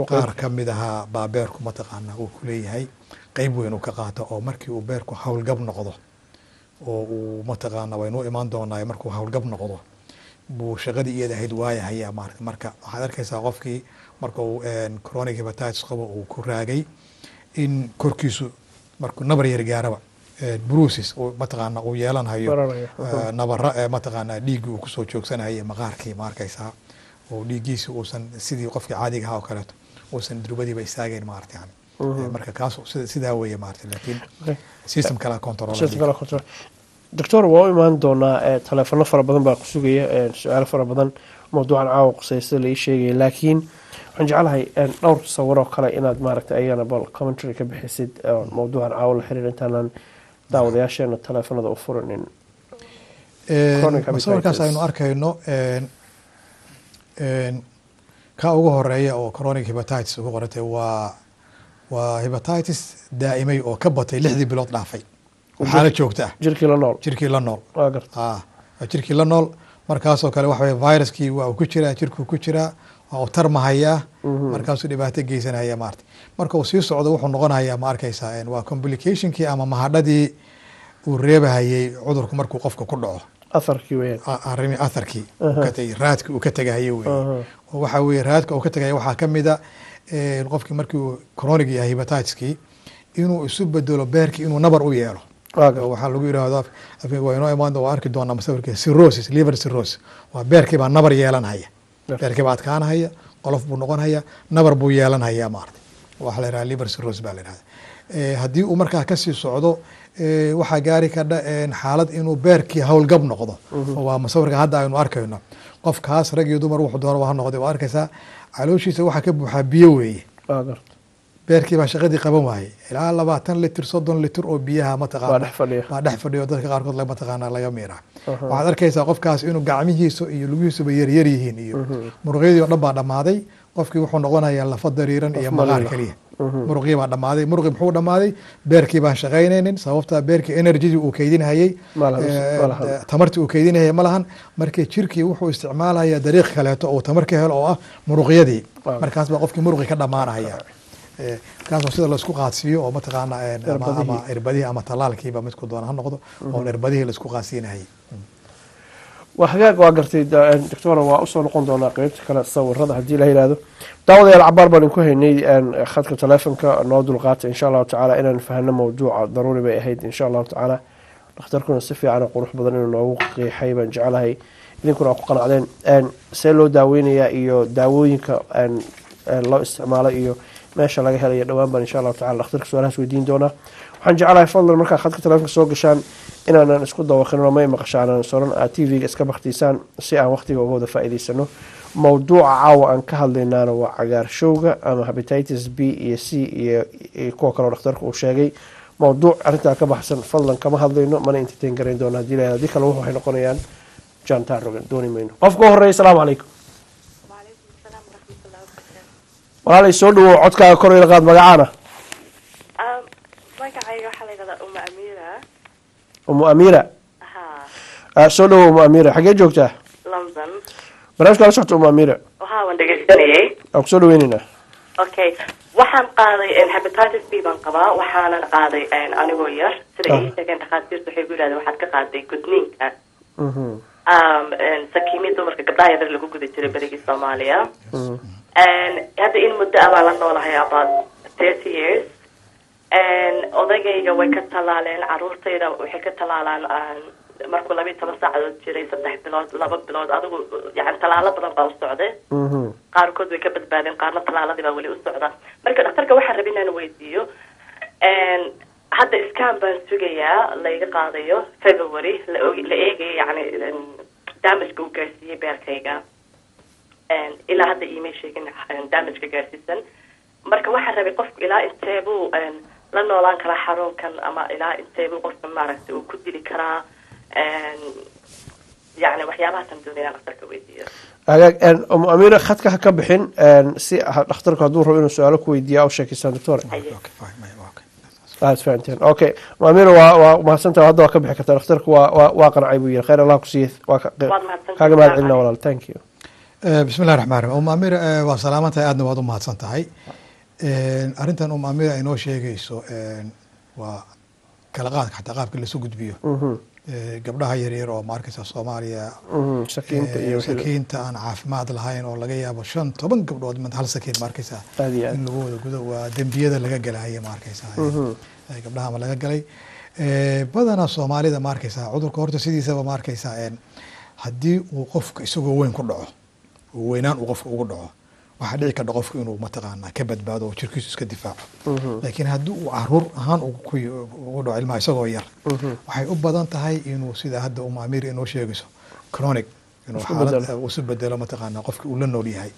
qaar ka mid ahaa baa beerku mataqaanaa uu ku leeyahay qayb weyn uu ka qaato oo markii uu beerku howlgab noqdo oo uu mataqaana waynu imaan doonaa markuu howlgab noqdo buu shaqadii iyada ahayd waaya hayaa maarata marka waxaad arkaysaa qofkii marka uu een, chronic hepatitis qabo uu ku raagay in korkiisu markuu nabar yar gaaraba uu mataqaana uu yeelanhayo nabara mataqaanaa dhiiggii uu ku soo joogsanayay maqaarkii ma arkaysaa oo dhiiggiisi uusan sidii qofkii caadiga ahaa oo kaleeto uusan durbadiiba istaagayn maarata yani. Eh, marka kaas sida- sidaa weeye maarata laakiin system kala control doctor waa u imaan doonaa taleefano fara badan baa ku sugaya su'aalo fara badan mawduucan caawa qusaysta la ii sheegaya laakiin waxaan jeclahay dhowr sawiroo kale inaad maaragta ayagana bal commentary ka bixisid mawduucan caawa la xiriir intaanan daawadayaasheena taleefanada u furinin. Sawirkaas aynu arkayno ka ugu horreeya oo chronic hepatitis ugu qorantay waa waa hepatitis daa'imay oo ka batay lixdii bilood dhaafay. Waxaana joogta ah. jirkii la nool. Jirkii la nool. Ah jirkii la nool. Markaasoo kale waxa weye viruskii waa ku jiraa jirkuu ku jiraa waa uu tarmahayaa. Markaasuu dhibaato geysanaya maarata marka uu sii socdo wuxuu noqonayaa ma arkaysaa waa complicationkii ama mahadhadii uu reebahayey cudurku markuu qofka ku dhaco afarkii weyaan a- arrimi atharkii uu ka tegay raadki uu ka tegahayo Aha. weye oo waxa weye raadka uu ka tegaya waxaa ka mid a een, qofkii markii uu chronic yahay hepatitiskii inuu isu bedelo beerkii inuu nabar u yeelo. Waxaa lagu afka waa inoo imaan waa arki doonaa masawirka cirrhosis liver cirrhosis. Waa beerkii baa nabar yeelanhaya. Beerkii baa adkaanhaya qolof buu noqonhaya nabar buu yeelanhaya maarata waxaa la yidhaha liver cirrhosis baa la yidhahda haddii uu markaa ka sii socdo waxaa gaari kadha xaalad inuu beerkii howlgab noqdo. Oo waa masawirka hadda aynu arkayno. Qofkaas rag iyo dumar wuxuu doono ha noqday waa arkaysaa calooshiisa waxaa ka buuxaa biyo weeye. Beerkii baa shaqadii qaban waayey. Ilaa labaatan litir soddon litir oo biyaha mataqaana Baa dhex oo dadka qaarkood mataqaana laga miira. Waxaad arkaysaa qofkaas inuu gacmihiisa iyo lugihiisuba yaryar yihiin iyo muruqyadii oo dhan baa dhammaaday qofkii wuxuu noqonayaa lafa dariiran iyo maqaar keliya. Muruqii baa dhammaaday muruqii muxuu dhammaaday? Beerkii baan shaqaynaynin sababta beerkii energydii uu keydinhayey eh, lahan. tamartii uu keydinayay ma lahan marka jirkii wuxuu isticmaalaya dariiq kaleeto oo tamar ka helo oo ah muruqyadii. Markaas baa qofkii muruqii ka dhammaanaya. Eh, markaas sida la isku qaadsiiyo oo mataqaana eh, ama- Irbadihii. ama talaalkiiba midku doona ha noqdo oo irbadihii la isku qaadsiinayay waa hagaag waa gartay da- een, doctor waa u soo noqon doonaa qeybta kale sawirada haddii la yidhaahdo daawadayaal cabaar baan idinku haynay khadka taleefonka noo dulqaata insha allahu tacaala inaan fahno mawduuca daruuri bay ahayd insha allahu tacaala. Dhakhtarkuna si fiican qurux badan inuu noogu qeexay baan jecelahay idinkuna aa ku qanacdeen. Een, see loo daaweynayaa iyo daawooyinka loo isticmaalo iyo meesha laga helayo dhowaan baan insha allahu tacala dhakhtarka su'aalahaas weydiin doonaa waxaan jeclahay fadlan markaa khadka telefonka soo gashaan inaanan isku dawaqinno may maqasha soran aad t v-ga iska baktiisaan si aan waqtiga uga wada faa'iidaysano. Mowduuca caawa aan ka hadlaynaana waa cagaarshowga ama habititis b iyo c iyo kuwa kaleo dhakhtarka uu sheegay. Mowduuc arrintaa ka baxsan fadlan kama hadlayno mana entertain garayn doona. Hadii la haddii kale waxay noqonayaan jantaan dooni mayno. Qofka u horreya asalaamu calaykum walaalay soo dhawow codkaaga korayla qaad magacaana. Umu Ah, soo dhawow umu amiira xaggee joogtaa? London. Barnaamijka la umu waan dhegeysanayay. Aan ku soo dhaweyneynaa okay waxaan qaaday hepatitis b baan qabaa waxaanan qaaday anigoo yar. Sida Ah. ii sheegeen dhakhaatiirtu waxay ku yidhahdeen waxaad ka qaaday gudniinka Mhm. sakiimii dumarka gabdhaha yaryar lagu guda jiray berigii soomaaliya. Mhm. And hadda in muddo ah baan la noolahay about thirty years And odaygayga way ka talaaleen caruurtayda waxay ka talaalaan markuu labiyo toban saacadood jiray saddex bilood laba bilood adigu yani talaalo badan baa u socday. Mhm. qaarkood way ka badbaadeen qaarna talaaladii baa weli u socda marka dhakhtarka waxaan rabay inaan weydiiyo hadda scan baan sugayaa layga qaadayo february la eegayo yani damageka uu gaarsiiyey beerkayga. Ilaa hadda iimay sheegin damageka gaarsiisan. Marka waxaan rabay qofku ilaa inteebuu la noolaan karaa xanuunkan ama ilaa inteebuu qofka maaragtay uu ku dili karaa yani waxyaabahaasaan doonaya inaan dhakhtarka weydiiyo. Hagaag een, umu amiira khadka ha ka bixin een, si ha- dhakhtarku hadduu rabo inuu su'aalo ku weydiiya u sheekeystaan doctor. Fahanteen okay umu amiira waa waa mahadsantaha hadda waa ka bixi kartaa dhakhtarku waa waa waa qancay buu yihi khayr allah ku siiye waa ka Waad mahadsantahay. kaaga mahad celina walaal. Thank you. Eh, bismi llahi raxmaan raxiim uma amir eh, waa salaaman tahay aadna waad u mahadsan tahay Eh, arrintan uma amir ay noo sheegayso waa kala qaadka xataa qaabka lasu gudbiyo. Mhm. Eh, gabdhaha yaryar oo ma arkaysa soomaaliya Mhm. sakiinta aan caafimaad lahayn oo laga yaabo shan toban gabdhood mid hal sakiin ma arkaysa. Aad iyo aad. in lagu wada gudo waa dembiyada laga galaya ma arkaysa. Gabdhaha ma laga galay. Badanaa soomaalida ma arkaysa. Cudurka horta sidiisaba ma arkaysa. Eh, haddii uu qofka isagoo weyn ku dhaco weynaan uu qofka ugu dhaco waxaa dhici karta qofku inuu mataqaanaa ka badbaado oo jirkiisu iska difaaco laakiin haddii uu carruur ahaan ugu dhaco ilmaha isagoo yar waxay u badan tahay inuu sida hadda uma amiir inoo sheegayso chronic inuu xaalad isu bedelo mataqaanaa qofki uu la nool yahay.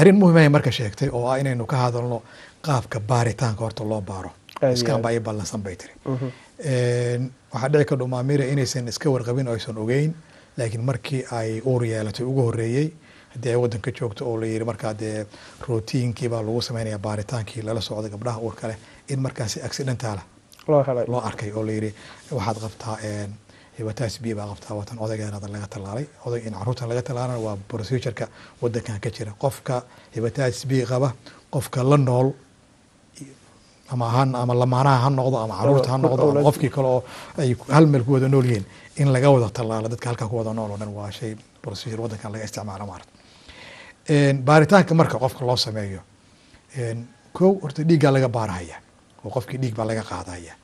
Arrin muhiimay marka sheegtay oo ah inaynu ka hadalno qaabka baaritaanka horta loo baaro. Iskaan baa ballansan bay tiri. Een, waxaa dhici karta umaamira inaysan iska warqabin aysan ogeyn laakiin markii ay uur yeelatay ugu horreeyey haddii ay waddanka joogto oo la yidhi markaa dee routiinkii baa lagu sameynaya baaritaankii lala socda gabdhaha uurka leh in markaasi accidentala loo helay. loo arkay oo la yidhi waxaad qabtaa hepatitis b baa qabtaa watan odaygeena laga tallaalay oday in caruurtan laga tallaalana waa procedureka wadankan ka jira. Qofka hepatitis b qaba qofka la nool ama ha ama lamaanaha ha noqdo ama carruurta ha noqdo ama qofkii kale oo ay hal meel ku wada nool yihiin in laga wada tallaalo dadka halkaa ku wada nool oo dhan waa shay procedure wadankan laga isticmaalo maarata baaritaanka marka qofka loo sameeyo kow horta dhiiggaa laga baarahaya oo qofkii dhiig baa laga qaadaya.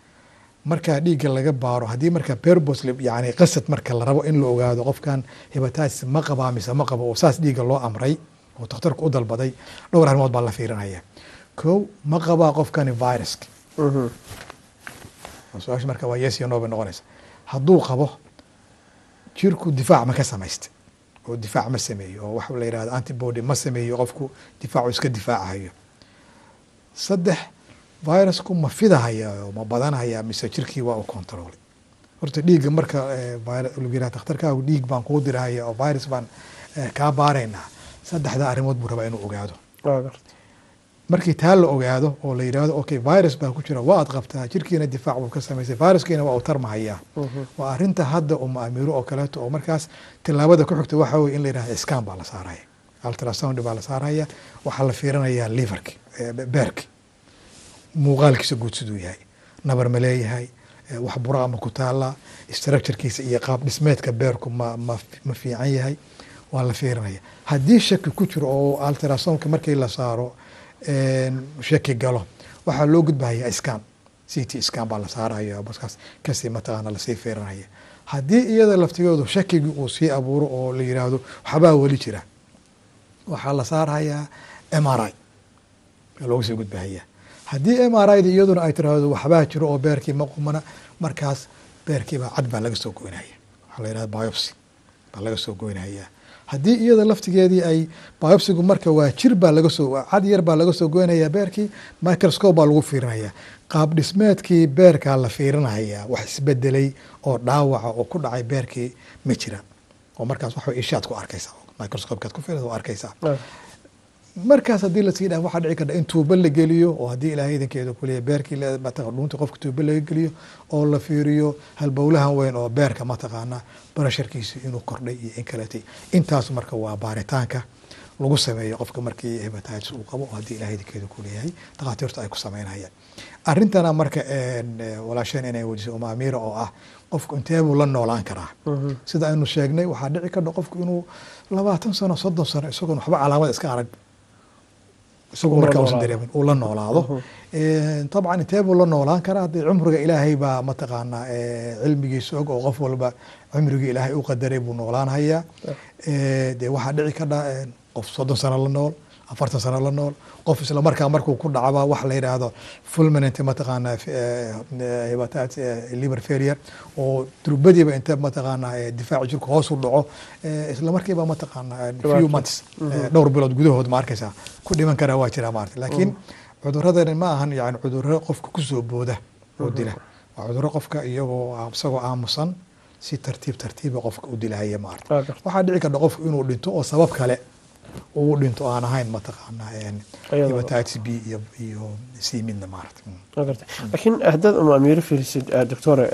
Marka dhiigga laga baaro haddii marka purposely yani qasad marka la rabo in la ogaado qofkan hepatitis ma qabaa mise ma qabo oo saas dhiigga loo amray oo dakhtarku u dalbaday dhowr arrimood baa la fiirinaya. Kow ma qabaa qofkani viruska. Su'aasha marka waa yes iyo no bay noqonaysa. Hadduu qabo jirku difaac ma ka samaystay oo difaac ma sameeyo oo waxa la yihahdo antibody ma sameeyo qofku difaacu iska difaacayo. Saddex virusku ma fidahaya oo ma badanhaya mise jirkii waa u controlay. Horta dhiigga marka lagu yiraha dakhtarkaagu dhiig baan kuu dirahaya oo virus baan kaa baaraynaa saddexda arrimood buu rabaa inuu ogaado markii taa la ogaado oo la yidhahdo okay virus baa ku jira waad qabtaa jirkiina difaac buu ka samaysay viruskiina waa u tarmahayaa. Waa arrinta hadda uma amiiro oo kaleeto oo markaas tilaabada ku xigta waxa weye in la yidhahdo scan baa la saaraya ultrasound baa la saaraya waxaa la fiirinayaa liverki beerki muuqaalkiisa guud siduu yahay nabar ma leeyahay wax bura ama ku taala structurekiisa iyo qaab dhismeedka beerku ma ma ma fiican yahay waa la fiirinaya haddii shaki ku jiro oo ultrasoundka markii la saaro shaki galo. Waxaa loo gudbahaya scan c t scan baa la saaraya baskaas ka sii mataqaana la sii fiirinaya haddii iyada laftigoodu shakigii uu sii abuuro oo la yiraahdo waxbaa weli jira waxaa la saarayaa m r i. Loogu sii gudbahaya haddii m r i da iyaduna ay tiraahdo waxbaa jiro oo beerkii ma qumana markaas beerkiibaa cad baa laga soo goynaya waxaa la yihahda biopsy baa laga soo goynaya haddii iyada laftigeedii ay biopsigu marka waa jir baa laga soo cad yar baa laga soo goynaya beerkii microscope baa lagu fiirinaya qaab dhismeedkii beerkaa la fiirinaya wax isbedelay oo dhaawaca oo ku dhacay beerkii ma jira. Oo markaas waxa ishaad ku arkaysaa microscopekaad ku fiirisa waa arkaysaa markaas haddii la sii dhaha waxaa dhici karta in tuubo la geliyo oo haddii ilaahay idankeeda kuleeya beerkii dhuunta qofka tuubo laga geliyo oo la fiiriyo halbowlahan weyn oo beerka mataqaana barasharkiisa inuu kordhay iyo in kaleetay intaas marka waa baaritaanka lagu sameeyo qofka markii hepatitis uu qabo oo haddii ilaahay idankeeda kuleeyahay dhakhaatiirtu ay ku sameynayaan. Arrintana marka walaasheen inay wejisay umaamiira oo ah qofku inteebuu la noolaan karaa? Sida aynu sheegnay waxaa dhici karta qofku inuu labaatan sano soddon sano isagoon waxba calaamad iska arag isagu markaa usan dareemin uu la noolaado. Dabcan intee buu la noolaan karaa. Dee cumriga ilaahay baa mataqaanaa cilmigiisa og oo qof walba cumriga ilaahay u qadaray buu noolaanhayaa. Dee waxaa dhici kardha qof soddon sano la nool afartan sano la nool. Qof isla markaa markuu ku dhacba wax la yidhaahdo fulminant mataqaana hepatitis liver failure oo durbadiiba inta mataqaana difaaci jirku hoos u dhaco isla markiiba mataqaana few months dhowr bilood gudahood ma arkaysaa ku dhiman karaa waa jiraa maarata laakiin cuduradani ma ahan yani cuduro qofka ku soo booda oo dila. Waa cuduro qofka iyagoo isagoo aamusan si tartiib tartiiba qofka u dilahaya maarata waxaa dhici karta qofku inuu dhinto oo sabab kale uu dhinto aan ahayn mataqaana hepatitis b iyo iyo c midna maarata laakiin haddaad uma amiiro fiirisid doctore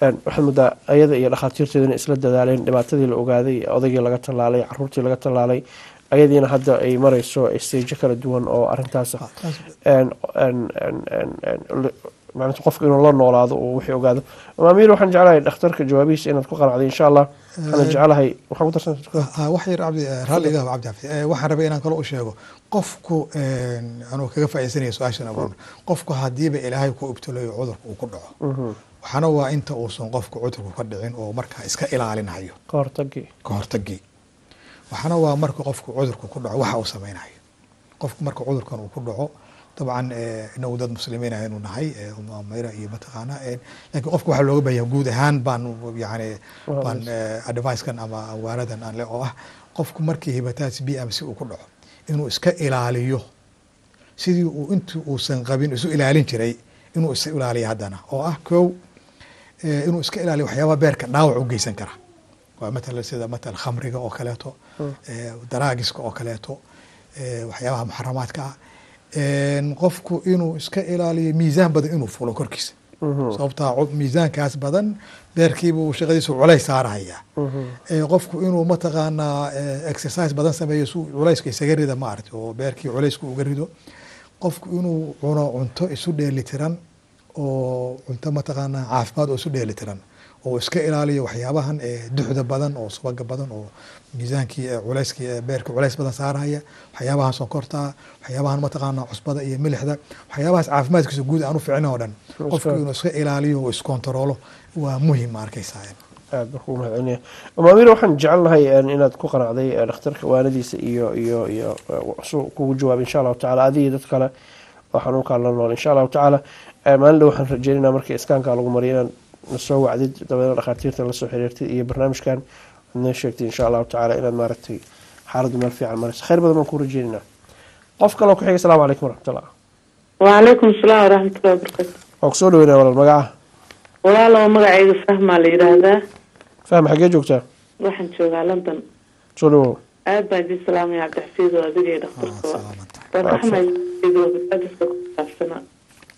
waxaad muddaa ayada iyo dhakhaatiirteedu inay isla dadaaleen dhibaatadii la ogaaday odaygii laga tallaalay caruurtii laga tallaalay ayadiina hadda ay mareyso stajo kala duwan oo arintaas qofka inuu la noolaado oo wixii ogaado. Amaamiir waxaan jeclahay dhakhtarka jawaabihiisa inaad ku qanacday insha allah ku darsan wax yar cabdi raalliga cabdi xafi waxaan rabay inaan kale u sheego. Qofku anuu kaga faa'iidsanaya su'aashan abuur qofku haddiiba ilaahay ku ibtilayo cudurka uu ku dhaco. Waxaana waa inta uusan qofku cudurku ka dhicin oo markaa iska ilaalinayo. Ka hortagii waxaana waa marka qofku cudurku ku dhaco waxa uu samaynayo. Qofku marka cudurkan uu ku dhaco dabcan inagu dad muslimiin aynu nahay mayra iyo mataqaana laakiin qofka waxaa looga baahaya guud ahaan baan yani baan advicekan ama waanadan aan le oo ah qofku markii hepatitis b ama si uu ku dhaco inuu iska ilaaliyo sidii uu intii uusan qabin isu ilaalin jiray inuu isa ilaaliyo haddana oo ah kow inuu iska ilaaliyo waxyaabaha beerka dhaawac u geysan kara. Waa matala sida matala khamriga oo kaleeto daraagiska oo kaleeto waxyaabaha muxaramaadka ah qofku inuu iska ilaaliyo miisaan badan inuu fulo korkiisa. Sababtaa cu- miisaankaas badan beerkiibuu shaqadiisu culays saarahaya. Ee qofku inuu mataqaanaa exercise badan sameeyo su culayska isaga rida maaragta oo beerkii culaysku uga rido. Qofku inuu cuno cunto isu dheelitiran oo cunto mataqaanaa caafimaad oo isu dheelitiran oo iska ilaaliyo waxyaabahan ee duxda badan oo subaga badan oo miisaankii ee culayskii ee beerka culays badan saaraya waxyaabahan sonkorta waxyaabahan mataqaanaa cusbada iyo milixda waxyaabahaas caafimaadkiisa guud aan u oo dhan. Qofku inuu iska ilaaliyo oo iskontaroolo waa muhiim ma arkaysaa aad baan kugu mahadcelinaya maamir waxaan jecelnahay een, inaad ku qanacday dhakhtarka waanadiisa iyo iyo iyo eh, su kugu jawaab insha allahu tacaala. Adiga dad kale oo xanuunkaa la nool insha allahu tacaala. Eh, maalin dhow waxaan rajeynayna markii iskaanka lagu mariyo inaad na soo wacdid dabeedna dhakhaatiirta la soo xiriirtid iyo barnaamijkan inoo إن شاء الله تعالى إلى مرتي xaaladu meel fiican marayso خير badan baan ku rajeynayna qof kaloo ku xiga asalaamu calaykum waraxmatullah وعليكم السلام ورحمة الله وبركاته. أقصد وين ولا المقعة ولا لو مقعة فهم على هذا. فهم حقيقة جوكتا وحن نشوف على لندن. شلو أبا دي السلام يا عبد الحفيظ وأبي آه، دكتور سوا الرحمة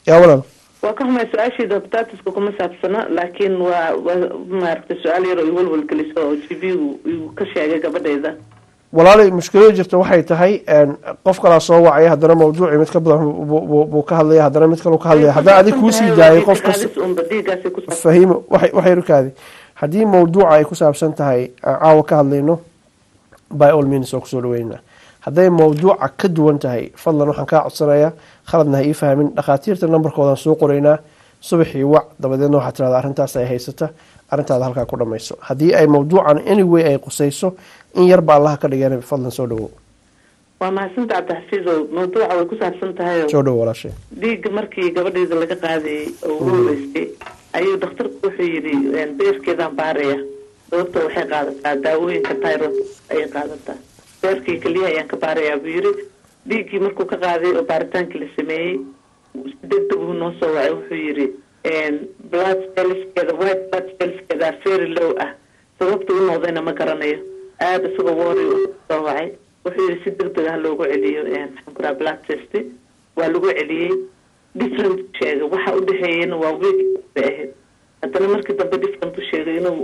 يا ولد. Waa ka xumay hepatitis-ka kuma saabsana laakiin waa waa maaragtay su'aal yar oo i walwal geliso oo g b uu ka sheegay gabadhayda walaalay mushkilada jirta waxay tahay qof kalaa soo wacaya haddana mawduucii mid ka badan buu- ka hadlaya haddana mid kale ka hadlaya. Haddana adig kuusii daayay qof kasta Hepatitis unba dhiiggaasi ku saabsan fahiimo waxay waxay rukaadi haddii mawduuca ay ku saabsan tahay aan caawa ka hadlayno by all means oo ku soo dhaweynaa hadday mawduuca ka duwan tahay fadlan waxaan kaa codsanayaa khaladna ha ii fahmin. Dhakhaatiirta nambarkoodaan soo qoraynaa subaxii wac dabadeedna waxaa tirahda arrintaas ay haysata arrintaada halkaa ku dhamayso. Haddii ay mawduucan anyway ay qusayso in yarba allaha ka dhigeen fadlan soo dhawow waa mahadsanta cabdixafiid oo mawduuca way ku saabsan tahay oo soo dhawow walaashay. dhiigga markii gabadheeda laga qaadayay oo ugu horeysay ayuu dhakhtarku wuxuu yidhi beerkeedaan baaraya sababta waxay qaadataa daawooyinka tyrod ayay qaadataa beerkii keliyaha ayaan ka baarayaa buu yidhi dhiiggii markuu ka qaaday oo baaritaankii la sameeyey degdeg uu noo soo wacay wuxuu yidhi blood cellskeeda white blood cellskeeda very low ah. Sababta u noqdayna ma garanayo. Aada isagoo wori soo wacay. Wuxuu yidhi si degdeg ah loogu celiyo maxaan blood test waa lagu celiyey different sheegay. Waxa u dhexeeyana waa week ahayd haddana markii dambe different u sheegay inuu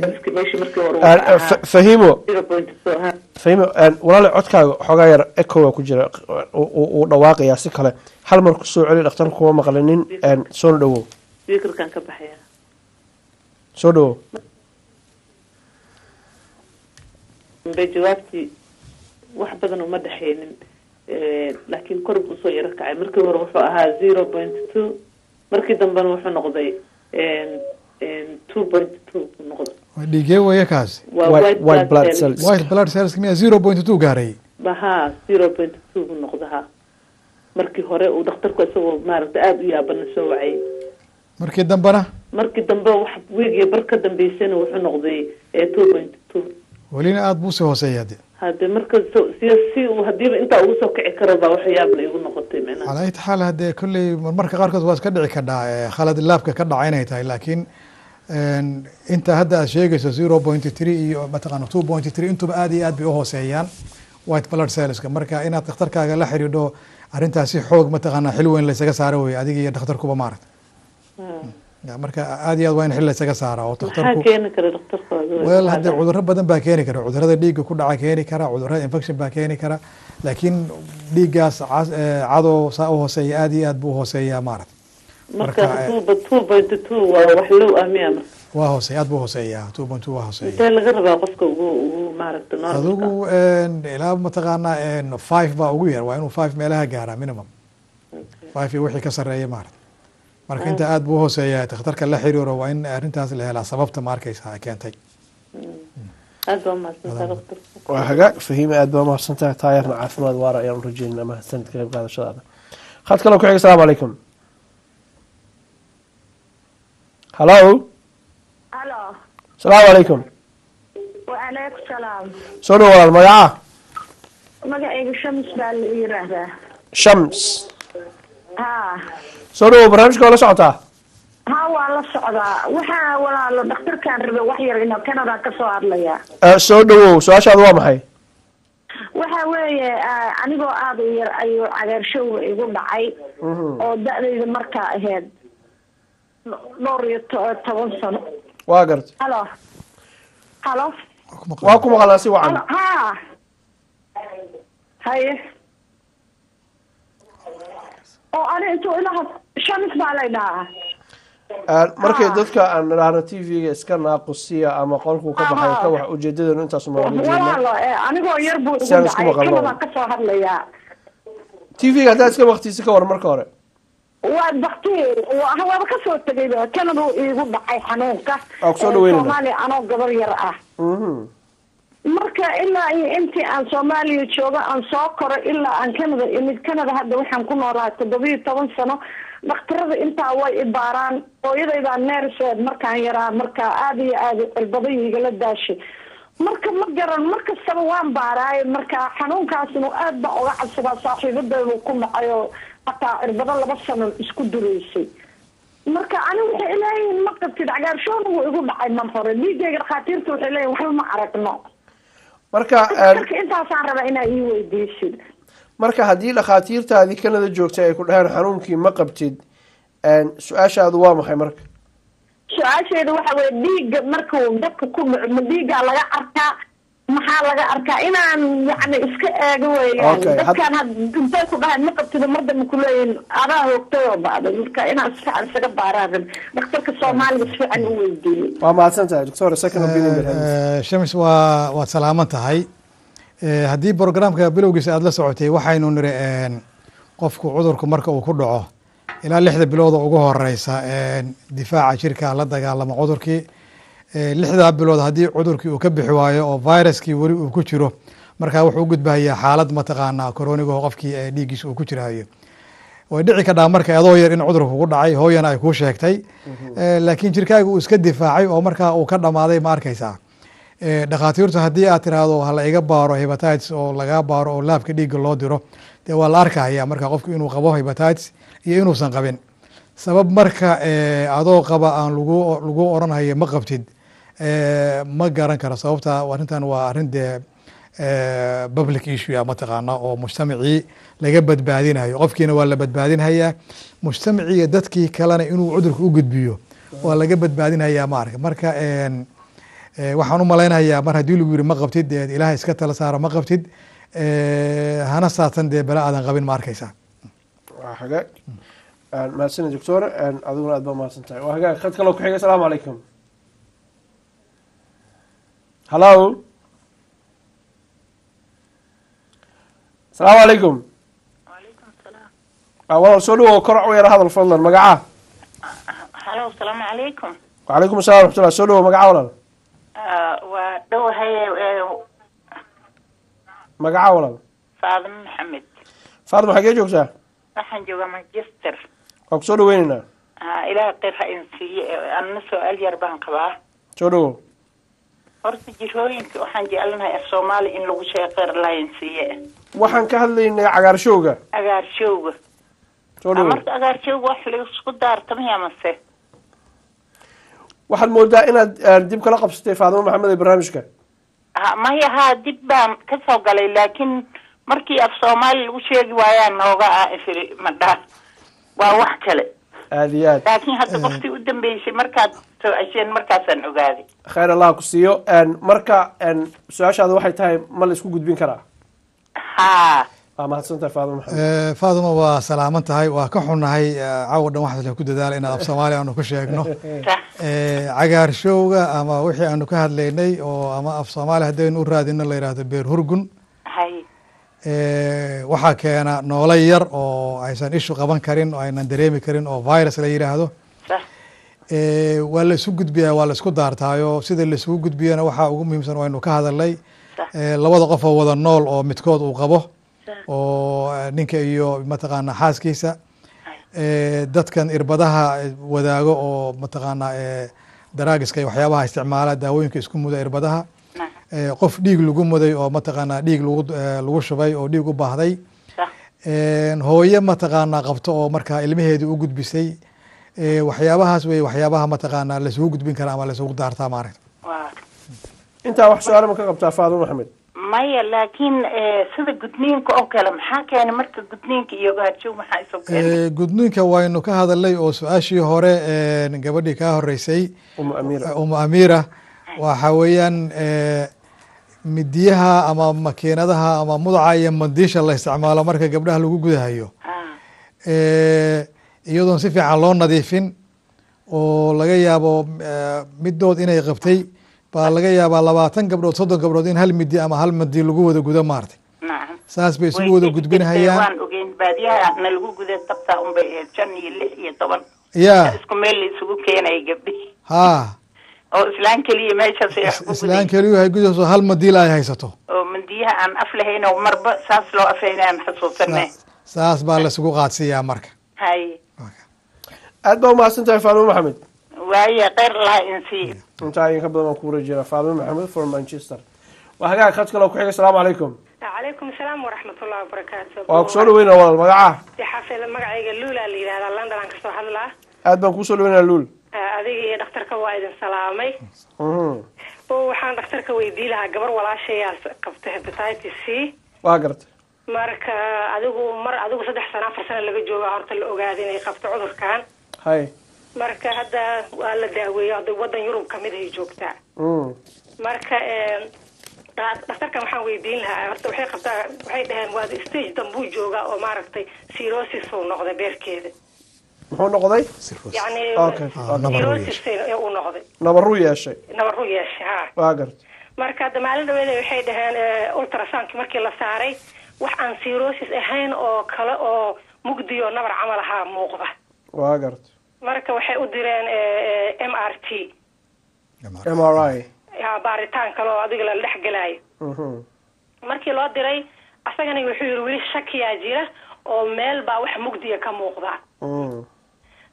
cellski meeshii markii hore Aan- wuxuu ahaa fa- fahiimo zero point so ha. Fahimo walaale codkaaga xoogaa yar ekowa ku jira uu- uu uu dhawaaqayaa si kale hal mar ku soo celi dhakhtarku kuma maqlinin soona dhawow speakerkan ka baxaya. Soo dhawow bay jawaabtii wax badan uma dhexeynin Eh, laakiin kor buu u soo yaro kacay markii hore wuxuu ahaa zero point two markii dambena wuxuu noqday two point two waa dhiigee weeye kaasi White- blood cells. cells. white blood cells miya zero point two gaaray bahaa zero point two buu noqday ha. Markii hore uu dhakhtarku isagoo maaragtay aada u yaabana soo wacay. Markii dambena markii dambe wax wiigiyo bar ka dambeysana wuxuu noqday two point two. Welina aada buu sii hooseeya de hade marka si hadiiba intaa ugu soo kici karo baa waxyaabla igu noqotay micnaha calaa ayati xaal haddee kolley marmarka qaarkood waa iska dhici kadhaa khalad laabka ka dhaca inay tahay laakiin inta hadda aad sheegayso zero point three iyo mataqaana two point three intuba aad iyo aad bay u hooseeyaan white blood cellska. Marka inaad dhakhtarkaaga la xidhiidho arrintaasi xoog mataqaana xil weyn laysaga saaro wey adiga iyo dhakhtarkuba maaragta Ya, marka aad iyo aad waa in xil laysaga saara oo maxaa wel haddee cudurro badan baa keeni kara. Cudurrada dhiigga ku dhaca keeni kara cudurrada infection baa keeni kara. Laakiin dhiiggaas cadow saa u hooseeya aad iyo aad buu hooseeyaa maarata waa ah hooseeya aad buu hooseeyaa two point two waa hooseeya. Adigu ilaa mataqaanaa five baa ugu yar. Waa inuu five meelaha gaaraa minimum. Five iyo wixii ka sarreeya maarata marka inta aad buu hooseeyaa dhakhtarka la xiriiro waa in arrintaas la helaa sababta ma arkaysa ay keentay hagaag. Fahiime aad baa mahadsantahay taayarna caafimaad waara ayaan u rajeynaa mahadsanid ka qayb qaadashadaada. Khad kale ku xiga asalaamu calaykum halo asalaamu calaykum soo dhawo walaal magaca? Magacayga shams baa la yiraahdaa. Shams. Ha soo dhawo barnaamijka waa la socotaa ha waa la socdaa. Waxaa walaalo dhakhtarkaan rabay wax yar inuu canada ka soo hadlaya Eh, soo dhawow. Su'aashaadu waa maxay? Waxa weeye ah, anigoo aada u yar ayuu cagaarshowga igu dhacay. Oo da-dayda markaa ahayd dhowr iyo to- toban sano. Waa garta halo? Halo? Waa ku maqalnaa si wacan. Ha haye oo ani intuu ilaha shamis baa lay dhahaa markay Ah. dadka aan nidhaahno t v-ga iska naaqusiya ama qolkuu ka baxay ka wax nooga jeedna walaalo eh, t v-ga haddaad iska waktiisi ka war marka hore. Waa bakti waa waaba ka soo tegay kanadu iigu dhacay xanuunka. Kusoo soomaaliya anoo gabar yar ah. Mhm. marka ilaa iyo intii aan soomaaliya joogo aan soo koray ilaa aan canada imid canada hadda waxaan ku noolahay toddobiyo toban sano dhakhtarada intaa way ibaaraan hooyadaydaa neerseed markaan yaraa marka aada iyo aada cirbado igala daashay marka ma garan mar kastaba waan baaraaye marka xanuunkaasna aad baan uga cabsadaa saaxiibadaydu ku dhacay oo hataa cirbado laba sano isku dureysay marka ani waxay leeyihiin ma qabtid cagaarshoona wuu igu dhacay man hore. Dhiigayga dhakhaatiirta waxay leeyihiin waxba ma aragno. Marka intaasaan rabaa inaa ii weydiisid marka haddii dhakhaatiirtaadii kanada joogtay ay ku dhaheen xanuunkii ma qabtid su'aashaadu waa maxay marka? Su'aasheeda waxa weye dhiigga markuu dadka ku dhaco ma dhiiggaa laga arkaa maxaa laga arkaa? Inaan yani iska eego weeyaan. Dadkaan had intay ku dhahayn ma qabtida mardama kuleeyihin adaa hoogtay oo bacday marka inaan si fiican isaga baaraan dhakhtarka soomaaliga si fiican u weydiiyey. Waa mahadsan tahay doctor raadinaysaa. Eh, shamis waa waad salaaman tahay haddii programka bilowgiisa aada la socotay waxaynu niri qofku cudurku marka uu ku dhaco ilaa lixda bilood oo ugu horeysa difaaca jirka la dagaalamo cudurkii. Eh, lixdaa bilood haddii cudurkii uu ka bixi waayo oo viruskii weli uu ku jiro markaa wuxuu u gudbahayaa xaalad mataqaanaa koronigo qofkii eh, dhiiggiisa uu ku jirayo way dhici kadhaa marka adoo yar in cudurku kugu dhacay hooyana ay kuu sheegtay. Eh, laakiin jirkaaga uu iska difaacay oo markaa uu ka dhamaaday ma arkaysaa. Eh, dhakhaatiirtu haddii aad tiraahdo ha la iga baaro hepatitis oo lagaa baaro oo laabka dhiigga loo diro dee waa la arkaya marka qofku inuu qabo hepatitis iyo inuusan qabin. Sabab marka eh, adoo qaba aan lagu lagu oranhayo ma qabtid eh, ma garan karo sababta arrintan waa arrin dee eh, public issue ah mataqaana oo mujtamacii laga badbaadinayo. Qofkiina waa la badbaadinhayaa mujtamacii dadkii kalena inuu cudurka u gudbiyo waa laga badbaadinhayaa ma arka. Marka eh, waxaan u malaynayaa mar haddii lagu yiri ma qabtid dee ilaahay iska tala saara ma qabtid eh, hana saatan dee bala aadan qabin ma arkaysaa. Waa hagaag. Mahadsanid doctor adiguna aad baa mahadsan tahay waa hagaag. Khad kaloo ku xiga asalaamu calaykum hallo asalaamu calaykum Ah, walaal soo dhawow kor u yara hadal fadlan magaca. Halo asalaamu calaykum wacalaykum assalam raxmatullah soo dhawow magaca walaal waa dhowahay magaca walaal faadimo maxamed faadima xagee joogtaa waxaan joogaa manchester waa ku soo dhaweyneynaa ilaah qir ha in siiye anna su'aal yar baan qabaa soo dhawow horta jirooyinka waxaan jecelnahay af soomaali in lagu sheego qir la in siiye waxaan ka hadlaynay cagaarshowga agaarshowga soo dhawow marka agaarshowga wax la isku daartamaya mase waxaad moodaa inaad eh, dib kala qabsatay faadimo maxamed ee barnaamijka. Ha maya haa dib baan ka soo galay laakiin markii af soomaali lagu sheegi waayaan nooga ah ifiri madhaa waa wax kale. Aada iyo aad. Laakiin hadda qoftii u dambeysay markaad soo cesheen markaasaan ogaaday khayr allah ku siiyo. Marka su'aashaada waxay tahay ma la isku gudbin karaa? Haa waa faadimo maxamed Eh, faaduma waa salaaman tahay waa ka xunnahay. Eh, caawa dhan waxaas ku dadaala inaad af soomaali aanu ku sheegno. <laughs> Eh, cagaarshowga ama wixii aanu ka hadlaynay oo ama af soomaali haddaynu u raadino la yidhaahdo beer hurgun. Waxaa keena noolo yar oo aysan ishu qaban karin oo aynan dareemi karin oo virus la yidhaahdo waa la isu gudbiyaa waa la isku daartaayo. Sida la isugu gudbiyana waxaa ugu muhiimsan waynu ka hadalnay labada qof oo wada nool oo midkood uu qabo. Oo eh, ninka iyo mataqaana xaaskiisa. Eh, dadkan irbadaha eh, wadaago oo mataqaana daraagiska iyo waxyaabaha isticmaala daawooyinka isku muda irbadaha. Qof dhiig lagu muday oo mataqaana dhiig lagu shubay oo dhiig u baahday. Hooyo mataqaana qabto oo markaa ilmaheedii u gudbisay. Waxyaabahaas wey waxyaabaha mataqaana laisugu gudbin kara ama laisugu daartaa maaragta intaa wax su'aala ma ka qabtaa faadimo maxamed maya laakiin eh, sida gudniinka oo kale maxaa keenay marka gudniinka iyo gaarjoog maxaa isu keenay? Eh, gudniinka waynu ka hadalnay oo su'aashii hore eh, gabadhii kaa horeysay umu amiira. waxa weeyaan midiyaha ama makiinadaha ama mudaca iyo mandiisha la isticmaalo marka gabdhaha lagu gudahayo. Ah, iyadoon si fiican loo nadiifin oo laga yaabo midood inay qabtay baa laga yaabaa labaatan gabdhood soddon gabdhood in hal midi ama hal madi lagu wada gudo maartay. Saas bay isugu wada jirtay, gudbinahayaan waan ogeyn baadiyaha na lagu guday tabtaa unbay ahayd shan iyo lix iyo toban. Ya isku meel la isugu keenaya gabdhi ha oo islaan keliya meeshaas ay wax ku islaan keliyu hay gudayso hal madiil ay haysato. Oo mandiyaha aan af lahayn oo marba saas loo afayna aan xasuusanay Sa- saas baa laisugu qaadsiiyaa marka. Hay. Aad baa umahadsan tahay faadimo maxamed waaye kheyr laha insii intaa in ka badan waan ku wareejinaa faadimo maxamed from manchester. Waa hagaag khad kale oo ku xiga asalaamu calaykum calaykum asalaam waraxmatullahi wabarakaatu waa ku soo dhaweynaa walaal magaca? Xafid magacayga luula la yidhahdaa london aan ka soo hadlaa. Aad baan kuusoo dhaweynaa luul. Adiga iyo dhakhtarka waa idin salaamay. Mhm. oo waxaan dhakhtarka weydii lahaa gabar walaashayaas qabta hepatitis c. Waa gartay marka adigu mar adigu saddex sano afar sano laga jooga horta la ogaaday inay qabto cudurkan hay marka hadda waa la daaweeyo hadda wadan yurub ka mid ay joogtaa Mm. marka eh, dha- dhakhtarkan waxaan weydiin lahaa horta waxay qabtaa waxay dhaheen waa stage dambuu joogaa oo maaragtay cirrhosis uu noqday beerkeeda. Muxuu noqday? Yani. Ah, uu noqday. Nabaruu yeeshay. Nabaru yeeshay ha. Waa gartay marka hadda maalin dhaweeda waxay dhaheen eh, ultrasoundki markii la saaray wax aan cirrhosis ahayn oo kale oo mugdi oo nabar camal ahaa muuqda. Waa gartay marka waxay u direen eh, eh, m r t. M r i. Ya, baaritaan kale oo adiga la dhex gelaayo Mhm. markii loo diray asagana wuxuu yidhi weli shakiyaa jira oo meel baa wax mugdiya ka muuqda. Mm.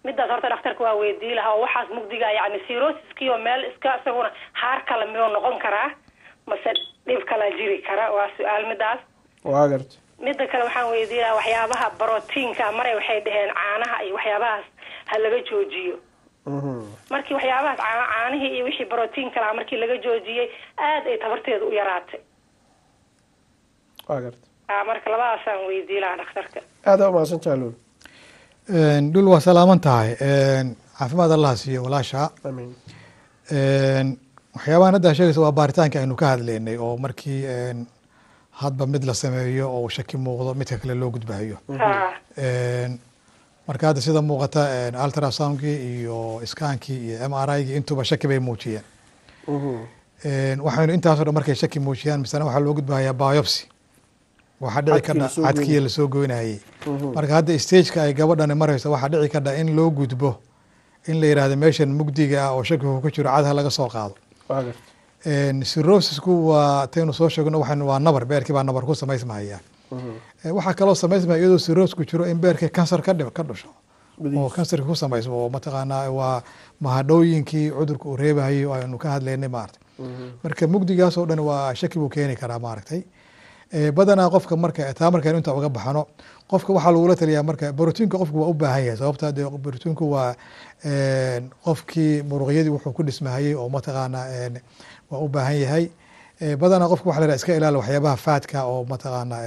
midaas horta dhakhtarka waa weydii lahaa oo waxaas mugdiga yani cirrhosiskii oo meel iska isaguna haar kale miyuu noqon karaa? Mase dhib kala jiri kara? Waa su'aal midaas waa gartay midda kale waxaan weydii lahaa waxyaabaha brotiinka maray waxay dhaheen caanaha iyo waxyaabahaas ha laga joojiyo. Mhm. markii waxyaabahaas caa- caanihii iyo wixii brotiinka lahaa markii laga joojiyey aad ay tabarteedu u yaraatay. Ah, marka labadaasaan weydii lahaa dhakhtarka aada umahadsan tahay luul. Dhul waa salaaman tahay. Caafimaad allaha siiyo walaasha. Amiin waxyaabahan hadda sheegaysa waa baaritaanka aynu ka hadlaynay oo markii hadba mid la sameeyo oo shaki muuqdo midka kale loo gudbayo Een, marka hadda sida muuqata een, ultrasoundkii iyo iskaankii iyo m r i-gii intuba shaki bay muujiyeen. Een, waxaynu intaasoo dhan markay shaki muujiyaan misena waxaa loo gudbahayaa biopsy waxaa dhici kadha goynayay. la soo goynayay Mhm. marka hadda stageka ay gabadhani marayso waxaa dhici kadha in loo gudbo in la yidhahdo meeshan mugdiga ah oo shakigu ku jiro cadha laga soo qaado gartay cirrosisku waa taynu soo sheegno waa nabar beerkii baa nabar ku samaysmahaya. Eh, waxaa kaloo samaysmaya iyadoo cirrosku jiro in beerkii kansar ka ka dhasho. Oo kansarka ku samaysmo oo mataqaanaa waa mahadhooyinkii cudurka uu reebahayay oo aynu ka hadlaynay maaragtay. Mhm. marka mugdigaas oo dhan waa shaki buu keeni karaa maaragtay. Eh, badanaa qofka marka taa markaynu inta uga baxno qofka waxaa lagula taliyaa marka borotiinka qofku waa u baahan yahay. Sababta dee borotiinku waa qofkii muruqyadii wuxuu ku dhismahayay oo mataqaanaa waa u baahan yahay. Eh, badanaa qofka waxa la yidhaha iska ilaali waxyaabaha faadka oo mataqaanaa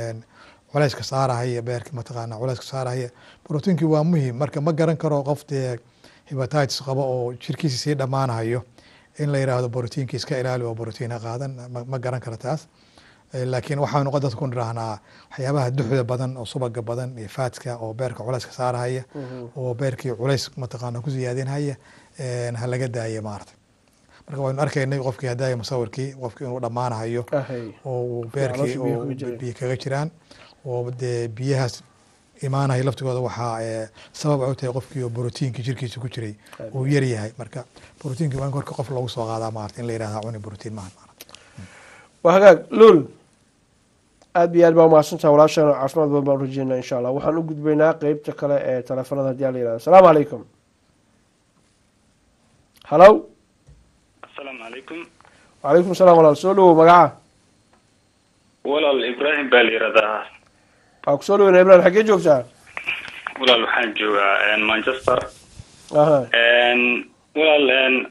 een, culayska saarahaya beerka mataqaanaa culayska saarahaya. Borotiinkii waa muhiim. Marka ma garan karo qof dee hepatitis qabo oo jirkiisa sii dhammaanayo in la yidhaahdo borotiinka iska ilaali oo borotiin ha qaadan ma- garan karo taas. Eh, laakiin waxaanu qo- dadku nidhaahnaa waxyaabaha duxda badan oo subaga badan iyo faadka oo beerka culayska saarahaya oo beerkii culays mataqaana ku siyaadinhaya een, ha laga daaya maarata marka waynu arkaynay qofkii hadaaya musawirkii qofkii inuu dhammaanahayo Ahay. oo beerkii biyo kaga jiraan oo dee biyahaas imaanaya laftigooda waxaa sabab ay u tahay qofkii oo borotiinkii jirkiisa ku jiray uu yar yahay. Marka borotiinkii waa in korka qof loogu soo qaadaa maarata in la yidhahda cuni borotiin maaha maarata waa hagaag. Luul aad iyo aad baa umahadsantaha walaashaan caafimaad badan baan rajeynaa insha allah waxaan u gudbaynaa qeybta kale ee teleefanada haddii ala yihahdo asalaamu calaykum halow asalaamu calaykum wacalaykum salaam walaal. Soo dhawow magaca. Walaal ibraahim baa la yiraahdaa waa ku soo dhaweyna ibrahim xaggee joogtaa walaal waxaan joogaa manchester. Aha. Walaal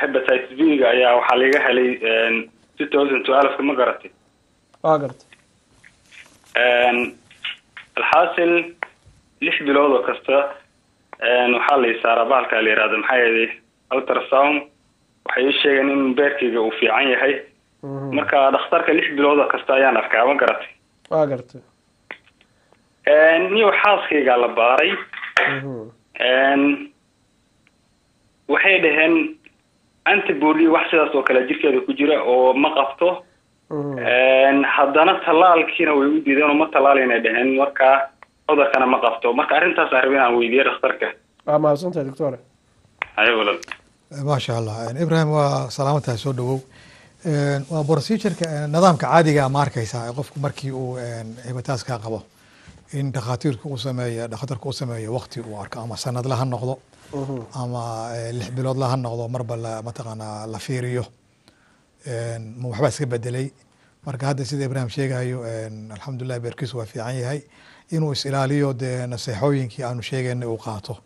hepatitis b-ga ayaa waxaa laga helay two thousand twelve-ka ma garatay waa garta alxaasil lix bilood oo kasta waxaa la isaaraa bahalkaa la yihahda maxaa yeelay ultrasound waxay ii sheegeen in beerkayga uu fiican yahay marka dhakhtarka lix bilood oo kasta ayaan arkaa ma garatay waa garta niyo xaaskaygaa la baaray waxay dhaheen antibody wax sidaas oo kale jirkeeda ku jira oo ma qabto haddana tallaalkiina way u diideen oo ma tallaalayna dhaheen marka cudurkana ma qabto marka arrintaas aan rabin aan weydiiye dhakhtarka waa mahadsantahay walal maasha allah ibrahim waa salaamantahay soo dhawow waa procedureka nidaamka caadiga ma arkaysaa? Qofku markii uu hibataaskaa qabo in dhakhaatiirka uu sameeyo dhakhtarka uu sameeyo waqti uu arko ama sanadla ha noqdo ama lix biloodla ha noqdo marba la mataqaanaa la fiiriyo. Ma waxbaa iska bedelay marka hadda sida ibrahim sheegayo alxamdulilah beerkiisu waa fiican yahay. Inuu is ilaaliyo dee naseexooyinkii aanu sheegaynay uu qaato.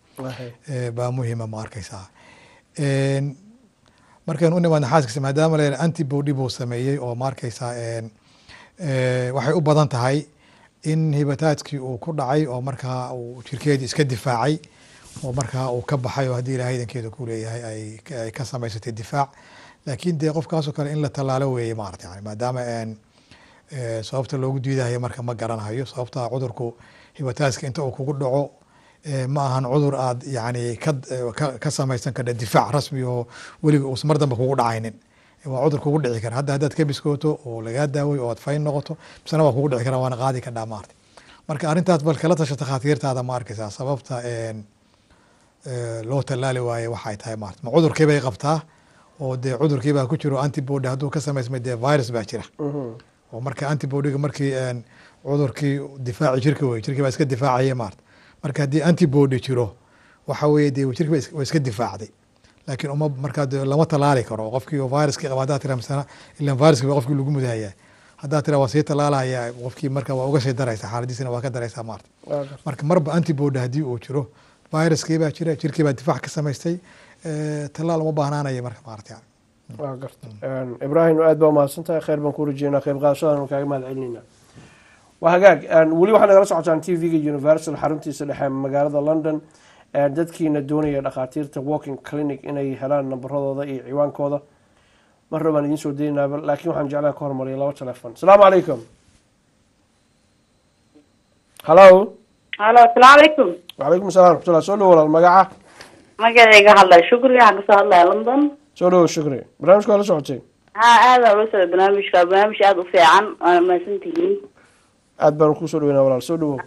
Baa muhima ma arkaysaa markaynu u nimaadna xaaskiisa maadaama la antibody buu sameeyey oo ma arkaysaa waxay u badan tahay in hibataadkii uu ku dhacay oo markaa uu jirkeedii iska difaacay oo markaa uu ka baxay oo haddii ilahay idankeeda ku leeyahay ay ka samaysatay difaac. Laakiin dee qofkaasoo kale in la tallaalo weeye maarata yani maadaama sababta loogu diidahayo marka ma garanayo sababta cudurku hibataadka inta uu kugu dhaco ma ahan cudur aad yani ka samaysan kadha difaac rasmi oo weliga uusan mar dambe kugu dhacaynin. Waa cudur kugu dhici kara. Hadda haddaad ka biskooto oo lagaa daaway oo aad fayn noqoto misena waa kugu dhici kara waana qaadi kadhaa maarta. Marka arrintaas bal kala tasha takhaatiirtaada ma arkaysaa. Sababta loo tallaali waaye waxay tahay maarta. Ma cudurkii bay qabtaa oo dee cudurkii baa ku jiro antibody hadduu ka samaysmay dee virus baa jira. Oo marka antibodyga markii cudurkii difaaci jirka wey jirkii baa iska difaacaya maarta marka haddii antibody jiro waxa weeye dee jirkii waa iska difaacday. Laakiin uma markaa de lama tallaali karo qofkii viruskii qaba haddaa tira misana ilan viruski baa qofkii lagu mudahaya haddaa tira waa sii tallaalaya qofkii marka waa uga sii daraysa xaaladiisina waa ka daraysaa maarta. Marka marba antibody haddii uu jiro viruskii baa jira jirkii baa difaac ka samaystay tallaal uma baahnaanaya marka maarata yani. Waa garta ibraahim aad baa umahadsan tahay kheyr baan ku rajeynaa qayb qaadashadan kaaga mahad celinayna waa hagaag. Weli waxaad nagala socotaan t v-ga universal xaruntiisa dhexe magaalada london dadkiina doonaya dhakhaatiirta walking clinic inay helaan nambaradooda iyo ciwaankooda. Marra baan idiin soo daynaaba laakiin waxaan jeclaa ka hormariya laba telefon asalaamu calaykum hallo halo asalaamu calaykum wacalaykum assalam raxmatullah soo dhowo walaal magaca? Magacayga hadlay shukri waxaan ka soo hadlaya london. Soo dhowo shukri. Barnaamijka waa la socotay? Ha aada ula socda barnaamijka. Barnaamij aada u fiican waana mahadsan tihiin aad baan ku soo dhaweynaa walaal soo dhawow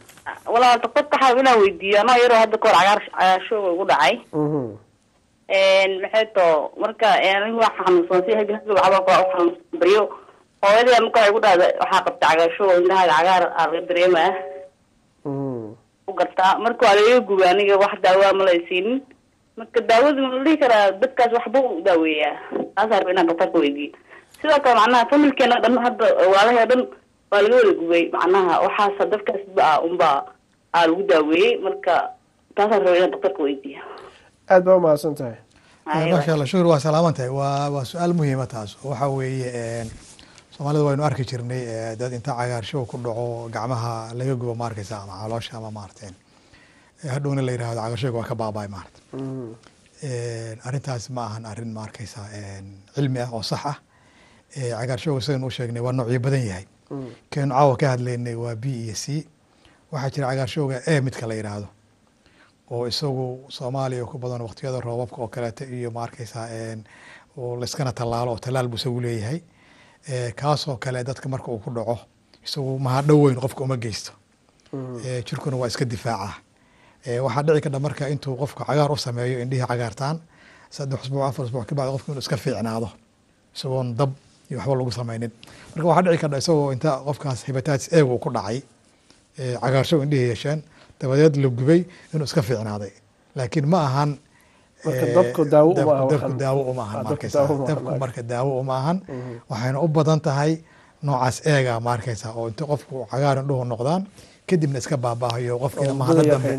walaal daktarka waxaa inaan weydiiyo. Anoo yaroo hadda kahor cagaar cagaarshooga ugu dhacay. Maxay too marka anigu waa xanuunsan si hadi hadda waxba xanuunsan baryo hooyadii marka waxay ku dhahda waxaa qabta cagaarshooga indhahaaga cagaar aa laga dareemaa u gartaa marka waa laiga gubay aniga wax daawaa ma lay siinin. Marka daawadu ma la dhihi karaa dadkaas waxba u daaweeyaa. Taasa raba inaan daktarka weydiiyo sidoo kale macnaha familkeena dhan hadda waalahee dhan waa laga wada gubay macnaha waxaasa dadkaas ba unbaa aa lagu daaweeyey marka taasaan raba inaan daktarka weydiiyo. Aad baa umahadsan tahay. Maasha allah shukur waa salaaman tahay. Waa waa su'aal muhiima taas waxa weeye soomaalida waynu arki jirnay dad inta cagaarshow ku dhaco gacmaha laga gubo ma ama caloosha ama maarteen hadhowna la yiraahdo cagaarshowga waa ka baaba'ay maarata arrintaas ma ahan arrin ma cilmi ah oo sax ah. Cagaarshowga sidaynu u sheegnay waa noocyo badan yahay keenu caawa ka hadlaynay waa b iyo c. Waxaa jira cagaarshowga e midka la yidhaahdo oo isagu soomaaliya ku badan waqtiyada roobabka oo kaleeto iyo ma arkaysaa oo layskana tallaalo oo tallaal buu isagu leeyahay. Kaasoo kale dadka marka uu ku dhaco isagu mahadhow weyn qofka uma geysto. Jirkuna waa iska difaacaa waxaa dhici kadha marka intuu qofka cagaar u sameeyo indhihii cagaartaan saddex usbuuc afar usbuuc kabacdi qofka inuu iska fiicnaado isagoon dab iyo waxba lagu samaynin. Marka waxaa dhici kadha isagoo inta qofkaas hibatatis eeg uu ku dhacay cagaarshow indhihii yeesheen dabadeed la gubay inuu iska fiicnaaday. Laakiin ma ahan dabku daawo uma ahan markaysa dabku marka daawo uma ahan. Waxayna u badan tahay noocaas eega ma arkaysa oo inta qofku cagaar indhuhu noqdaan kadibna iska baabaahayo qofkiina mahadho dambe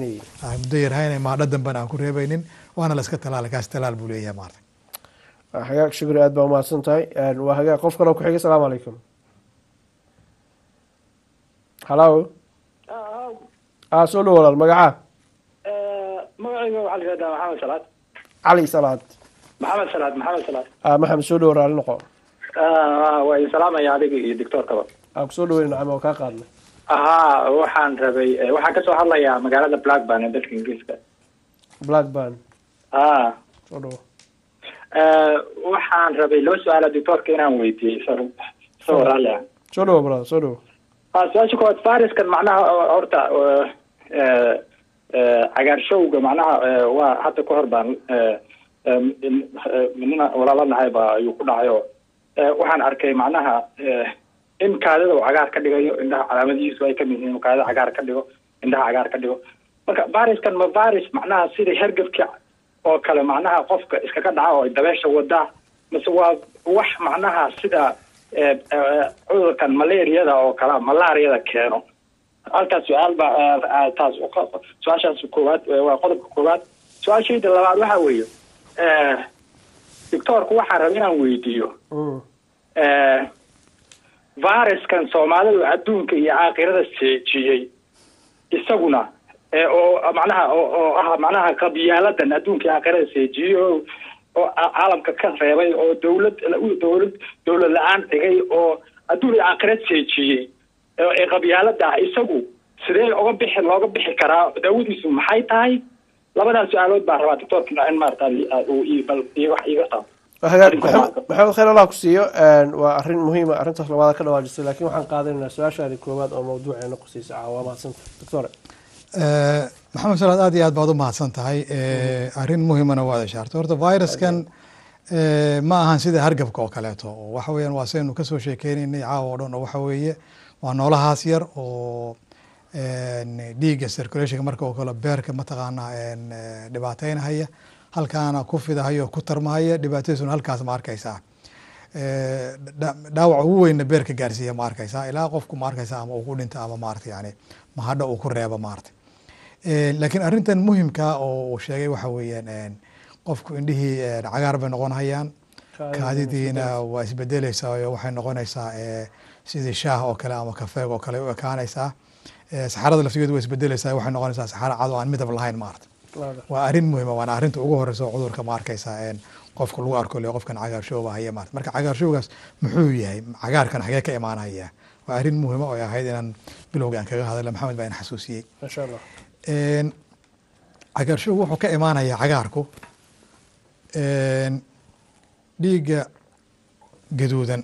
muddo yarhaynay mahadho dambena aan ku reebaynin waana la iska talaala kaas talaal buu leeyahay maarta hagaag shukri aad baa umahadsan tahay. Waa hagaag. Qof kale ku xigay asalaamu calaykum halo a soo dhow walaal magacaa magacayga waxaa la yihahdaa maxamed salaad. Cali salaad. Maxamed salaad maxamed salaad. A maxamed soo dhow raali noqo. Waa idin salaamaya adiga iyo doctoorkaba aa ku soo dhaweyn nacam oo kaa qaadnay ahaa waxaan rabay waxaan ka soo hadlayaa magaalada blackburn ee dalka ingiriiska. Blackburn. A soo dhowo waxaan rabay laba su'aala doctoorka inaan weydiiyey isaga isagoo raalli ah. soo dhowo brother soo dhowo a su'aasha koowaad fariskan macnaha horta cagaarshowga macnaha waa hadda ka hor baan nina walaala nahay ba ayuu ku dhacay oo waxaan arkay macnaha in kaadida uu cagaar ka dhigayo indhaha calaamadihiisu ay ka mid yihiin kaadida cagaar ka dhigo indhaha cagaar ka dhigo. Marka variskan ma varis macnaha sida hergebka oo kale macnaha qofka iskaga dhaca oo dabeesha wadaa mase waa wax macnaha sida cudurkan malariada oo kale malaariyada keeno. Halkaas su'aal ba taas su'aashaas koowaad waa qodobka koowaad. Su'aashayda labaad waxa weeye doctoorku waxaan raba inaan weydiiyo viruskan soomaalidu adduunka iyo aakhirada seejiyey isaguna oo macnaha oo ah macnaha qabyaaladan adduunka iyo aakhirada seejiyey oo oo caalamka ka reebay oo dawlad dawlad dawlad la'aan dhigay oo adduun iyo aakhirad seejiyey ee qabyaalada ah. Isagu sidee uga bixi looga bixi karaa? Daawadiisu maxay tahay? Labadaas su'aalood baan rabaa doctoorka in maarata bal iyo wax iiga qabo maxamed khayr allah ku siiyo. Waa arrin muhiima arrintaas labaada ka dhawaajisay laakiin waxaan qaadanaynaa su'aashaadi koowaad oo mawduuceena qusiisa caawa waa mahadsanta doctore maxamed salaad aad iyo aad baad u mahadsan tahay. Arrin muhiimana waad ishaartay horta viruskan ma ahan sida hargabka oo kaleeto. Waxa weeyaan waa saynu ka soo sheekeynaynay caawa oo dhan oo waxa weeye waa noolahaas yar oo dhiigga circulationka marka oo kale beerka mataqaanaa dhibaateynahaya halkaana ku fidahaya oo ku tarmahaya dhibaatadiisuna halkaas ma arkaysaa. Dhaawac ugu weynna beerka gaarsiiya ma arkaysaa. Ilaa qofku ma arkaysaa ama uu ku dhinta ama maarata yani mahadha uu ku reebo maarata laakiin arrintan muhimka oo uu sheegay waxa weeyaan qofku indhihii cagaar bay noqon hayaan. Kaadidiina waa isbedeleysaa oo waxay noqonaysaa sidii shaah oo kale ama kafeeg oo kale u ekaanaysaa. Saxarada laftigeedu waa isbedeleysaa waxay noqonaysaa saxaro cad oo aan midab lahayn maarata waa arrin muhima waana arrinta ugu horeysa oo cudurka ma arkaysaa qofka lagu arko le qofkan cagaarshooba haya maarata marka cagaarshoogaas muxuu yahay cagaarkan xagee ka imaanaya. Waa arrin muhima oo ay ahayd inaan bilowga aan kaga hadla maxamed baa in xasuusiyey cagaarshooga wuxuu ka imaanayaa cagaarku. Dhiigga gaduudan.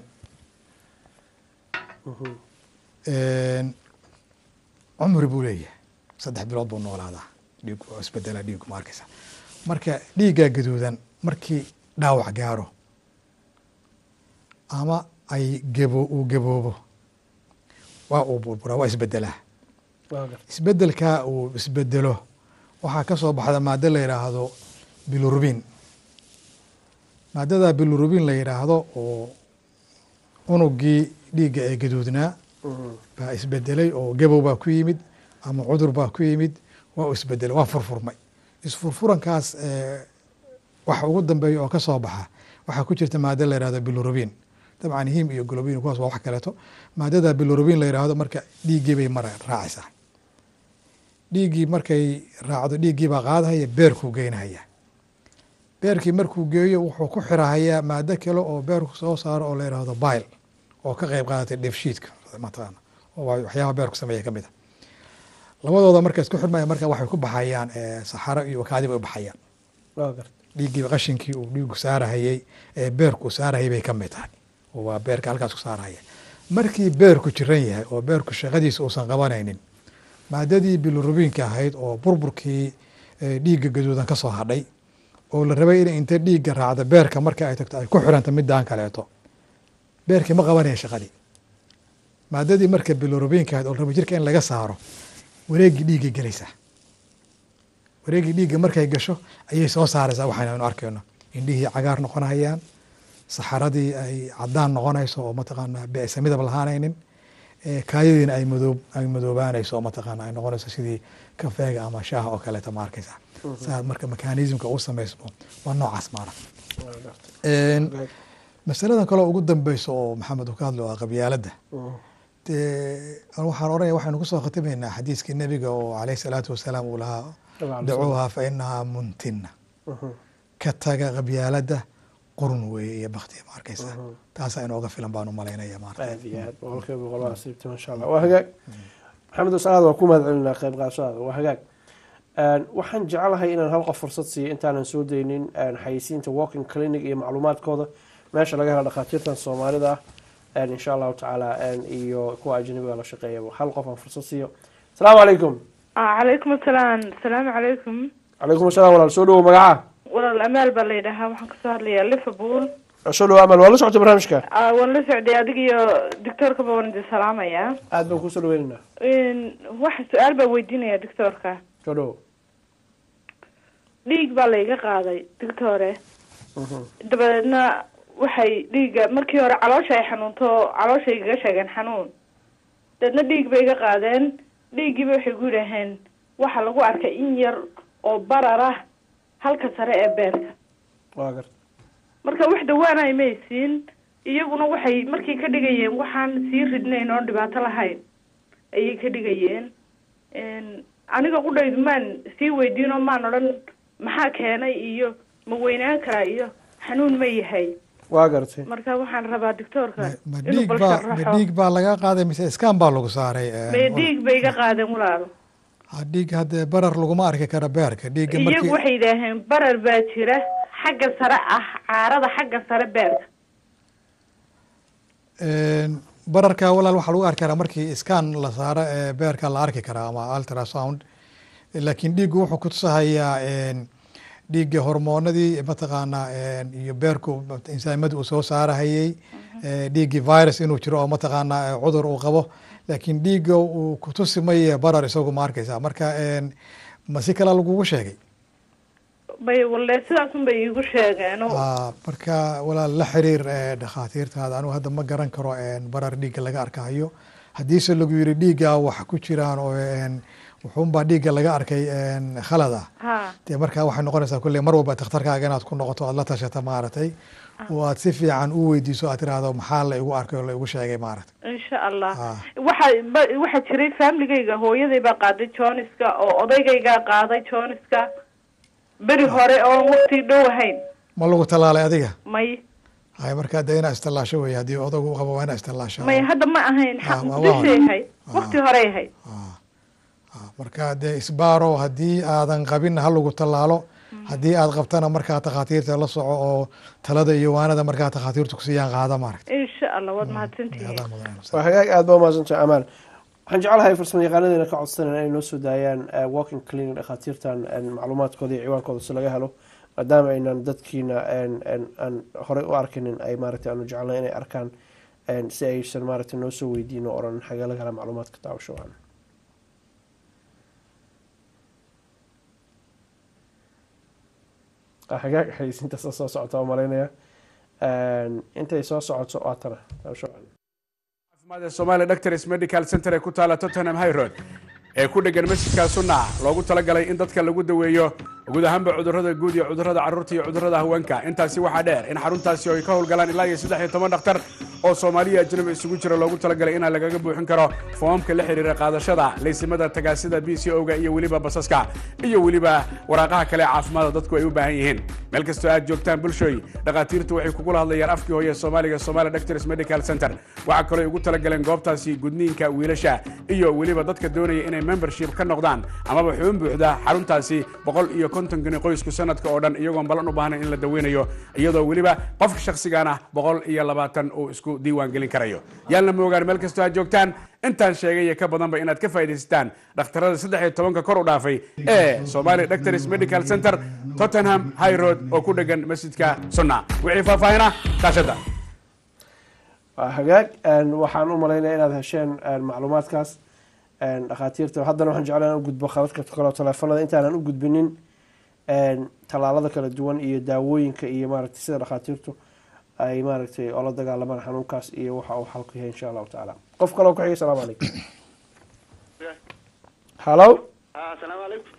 Cumri buu leeyahay. Saddex bilood buu noolaadaa. Dhiig isbedela dhiigku ma arkaysa. Marka dhiigga gaduudan markii dhaawac gaaro ama ay gabo uu gaboobo waa uu burburaa waa isbedelaa isbedelkaa uu isbedelo waxaa ka soo baxda maado la yidhaahdo bilurubin maadada bilurubin la yidhaahdo oo unugii dhiigga ee gaduudnaa baa isbedelay oo gabow baa ku yimid ama cudur baa ku yimid waa u isbedelay waa furfurmay. Isfurfurankaas waxa ugu dambeeya oo ka soo baxa waxaa ku jirta maado la yihahdo bilurubin dabcan him iyo globin kuwaas waa wax kaleeto. Maadada bilurubin la yidhaahdo marka dhiiggii bay mara raacaysaa dhiiggii markay raacdo dhiiggii baa qaadahaya beerkuu geynahaya beerkii markuu geeyo wuxuu ku xirahayaa maado kale oo beerku soo saaro oo la yidhaahdo bile oo ka qeyb qaadatay dheefshiidka mataqaana oo waxyaabaha beerku sameeya ka mid a labadooda marka isku xirmaya marka waxay ku baxayaan saxaro iyo wakaadi bay u baxayaan. Dhiiggii qashinkii uu dhiigu saarahayey ee beerku saarahayay bay ka mid tahay waa beerka halkaas ku saarahaya markii beerku jiran yahay oo beerku shaqadiisa uusan qabanaynin maadadii bilurubinka ahayd oo burburkii dhiigga gaduudan ka soo hadhay oo la rabay inay inta dhiigga raacdo beerka marka ay tagto ay ku xiranta midaan kaleeto. Beerkii ma qabanaya shaqadii. Maadadii marka bilurubinka ahayd oo la jirka in laga saaro wareegii dhiiggay gelaysaa wareegii dhiigga markay gasho ayay soo saaraysaa waxaynu arkayno. Indhihii cagaar noqonayaan saxaradii ay cadaan noqonayso oo mataqaana beesa midab lahaanaynin kaayadiina ay madoob ay madoobaanayso oo mataqaana ay noqonayso sidii kafeega ama shaaha oo kaleeta ma arkaysa saa marka mekanismka u samaysmo waa noocaas maara masaladan kaloo ugu dambeyso oo maxamed uu ka hadlo waa qabyaaladda dee waxaan oranaya waxaynu ku soo khatimaynaa xadiiskii nebiga oo caleyhi salaatu wasalaam uu lahaa dacuuha fa inahaa muntina ka taga qabyaaladda qurun weeye iyo baktiya ma arkaysa taasaa inooga filan baan u malaynaya maarata aad iyo aad boqolkiiba boqol waa asiibtay masha allah waa hagaag. Maxamed salaad waa ku mahad celinaa qayb qaadashadaada waa hagaag. Waxaan jecelahay inaan hal qof fursad siiyo intaanan soo daynin xayisiinta walking clinic iyo macluumaadkooda. Meesha laga hela dhakhaatiirtan soomaalida ah insha allahu tacaala iyo kuwa ajnabiga la shaqeeyaba hal qof aan fursad siiyo. Asalaamu calaykum calaykum asalaam asalaamu calaykum calaykum asalaam walaal. Soo dhawow magaca walaal amaal baa la yidhaahaa waxaan ka soo hadlayaa liverpool. Soo dhawow amal waa la socotay barnaamijka? Ah, waan la socday adiga iyo doctoorkaba waan idin salaamayaa aad baan ku soo dhaweynaynaa waxa su'aal baa weydiinaya doctoorka soo dhawow dhiig baa layga qaaday doctore. Dabadeedna waxay dhiigga markii hore caloosha ay xanuunto caloosha igaga sheegeen xanuun. Dabeedna dhiig bay iga qaadeen dhiiggiiba waxay ku yidhaaheen waxaa lagu arkay in yar oo barar ah halka sare ee beerka marka wax dawaanay maysiin iyaguna waxay markii ka dhigayeen waxaan sii ridnayn oon dhibaato lahayn. Ayay ka dhigayeen. Aniga qudhaydu maan sii weydiin oo maan odhan maxaa keenay iyo ma weynaan karaa iyo xanuun ma yahay. Waa gartay marka waxaan rabaa doctoorka ma inuu dhiig bal baa ma sharaxo dhiig baa laga qaaday mise iskaan baa lagu saaray may dhiig bay iga qaadeen walaalo dhiig haddee barar laguma arki kara beerka. Dhiigga iyagu waxay yidhaaheen barar baa jira xagga sare ah caarada xagga sare beerka. Bararka walaal waxaa lagu arki karaa markii iskaan la saaro ee beerka la arki karaa ama ultrasound. Laakiin dhiiggu wuxuu kutusahayaa dhiigga hormoonadii mataqaanaa iyo beerku insaamada uu soo saarahayey ee, dhiiggii virus inuu jiro oo mataqaanaa cudur uu qabo laakiin dhiigga uu kutusi maye barar isagu ma arkaysa marka ma si kale lagugu sheegay? Bay walle sidaasun bay iigu sheegeen Ah, marka walaal la xiriir ee, dhakhaatiirtaada anigu hadda ma garan karo barar dhiigga laga arkayo haddiise lagu yiri dhiigga wax ku jiraan oo wuxuunbaa dhiigga laga arkay khalad ah ha. Dee marka waxay noqonaysaa kulley mar walba dhakhtarkaaga inaad ku noqoto aad la tashata maaragtay oo aad si fiican u weydiiso aad tiraahdo maxaa la igu arkay oo la igu sheegay maaragtay? Insha allah Ah. waxa waxaa jiray famligayga hooyaday baa qaaday joniska oo odaygaygaa qaaday joniska beri hore oon waqti dhow ahayn. Ma lagu tallaalay adiga? May. Hay markaa dee inaa istallaasho wey haddii odagu u qabo waa inaa istallaasho may hadda ma ahayn. Ah, xaq waa muqdishay waa. ahayd waqti horey ahayd marka dee isbaaro haddii aadan qabin ha lagu tallaalo haddii aad qabtana markaa takhaatiirta la soco oo talada iyo waanada markaa takhaatiirtu kusiiyaan qaada maaragta insha allah waad mahadsantihiin. Waa hagaag aad baa umahadsantahay amaal waxaan jeclahay farsamo yaqaanadeena ka codsanayna inay noo soo daayaan eh, walking clinic dhakhaatiirtan macluumaadkooda iyo ciwaankooda si laga helo. Maadaama aynan dadkiina aan horey u arkinin ay maaragtay aanu jecelnay inay arkaan si aysan maaragtay noo soo weydiin oo odhan xagee laga hela macluumaadka daawasho wacan Hagaag xayeysiintaas soo socota oo malaynaya. Intay soo socoto waa tana. Daawasho wacan caafimaad ee Somali Doctors Medical Center ee ku taala Tottenham High Road. Ee ku dhegan masjidka Sunna loogu talagalay in dadka lagu daweeyo guud ahaanba cudurrada guud iyo cudurrada carruurta iyo cudurrada haweenka. Intaasi waxaa dheer in xaruntaasi ay ka howlgalaan ilaa iyo saddex iyo toban dhakhtar oo Soomaaliya ajnabi isugu jira loogu talagalay in lagaga buuxin karo foomamka la xiriira qaadashada laysimada tagaasida BCO-ga iyo weliba basaska iyo weliba waraaqaha kale ee caafimaadka dadku ay u baahan yihiin. Meel kastoo aad joogtaan bulshooy dhakhaatiirtu waxay kugula hadlayaan afkii hooye Soomaaliga Somali Doctors Medical Center. Waxaa kaloo ay ugu talagaleen goobtaasi gudniinka wiilasha iyo weliba dadka doonaya inay membership ka noqdaan amaba xubin buuxda xaruntaasi boqol iyo konton gani qoysku sanadka oo dhan iyagoon balan u baahnayn in la daweynayo iyadoo weliba qofka shakhsigaana boqol iyo labaatan uu isku diiwaan gelin karayo. Yaalna moogaan meel kastoo aad joogtaan intaan sheegay iyo ka badanba inaad ka faa'iidaysataan dhakhtarada saddex iyo tobanka kor u dhaafay ee Somali Doctors Medical Center Tottenham High Road oo ku dhegan masjidka Sunna wixii faahfaahina kaashada waa hagaag waxaan u malaynaya inaad hesheen en, macluumaadkaas. Dhakhaatiirta haddana waxaan jeclaan inaan u gudbo khadadka kale oo teleefanada intaanan u gudbinin tallaalada kala duwan iyo daawooyinka iyo maaragtay sida dhakhaatiirtu ay maaragtay oola dagaalamaan xanuunkaas iyo waxa uu xalku yahay insha allahu tacaala. Qof kale oo ku xigay salaamu calaykum halo asalaamu calaykum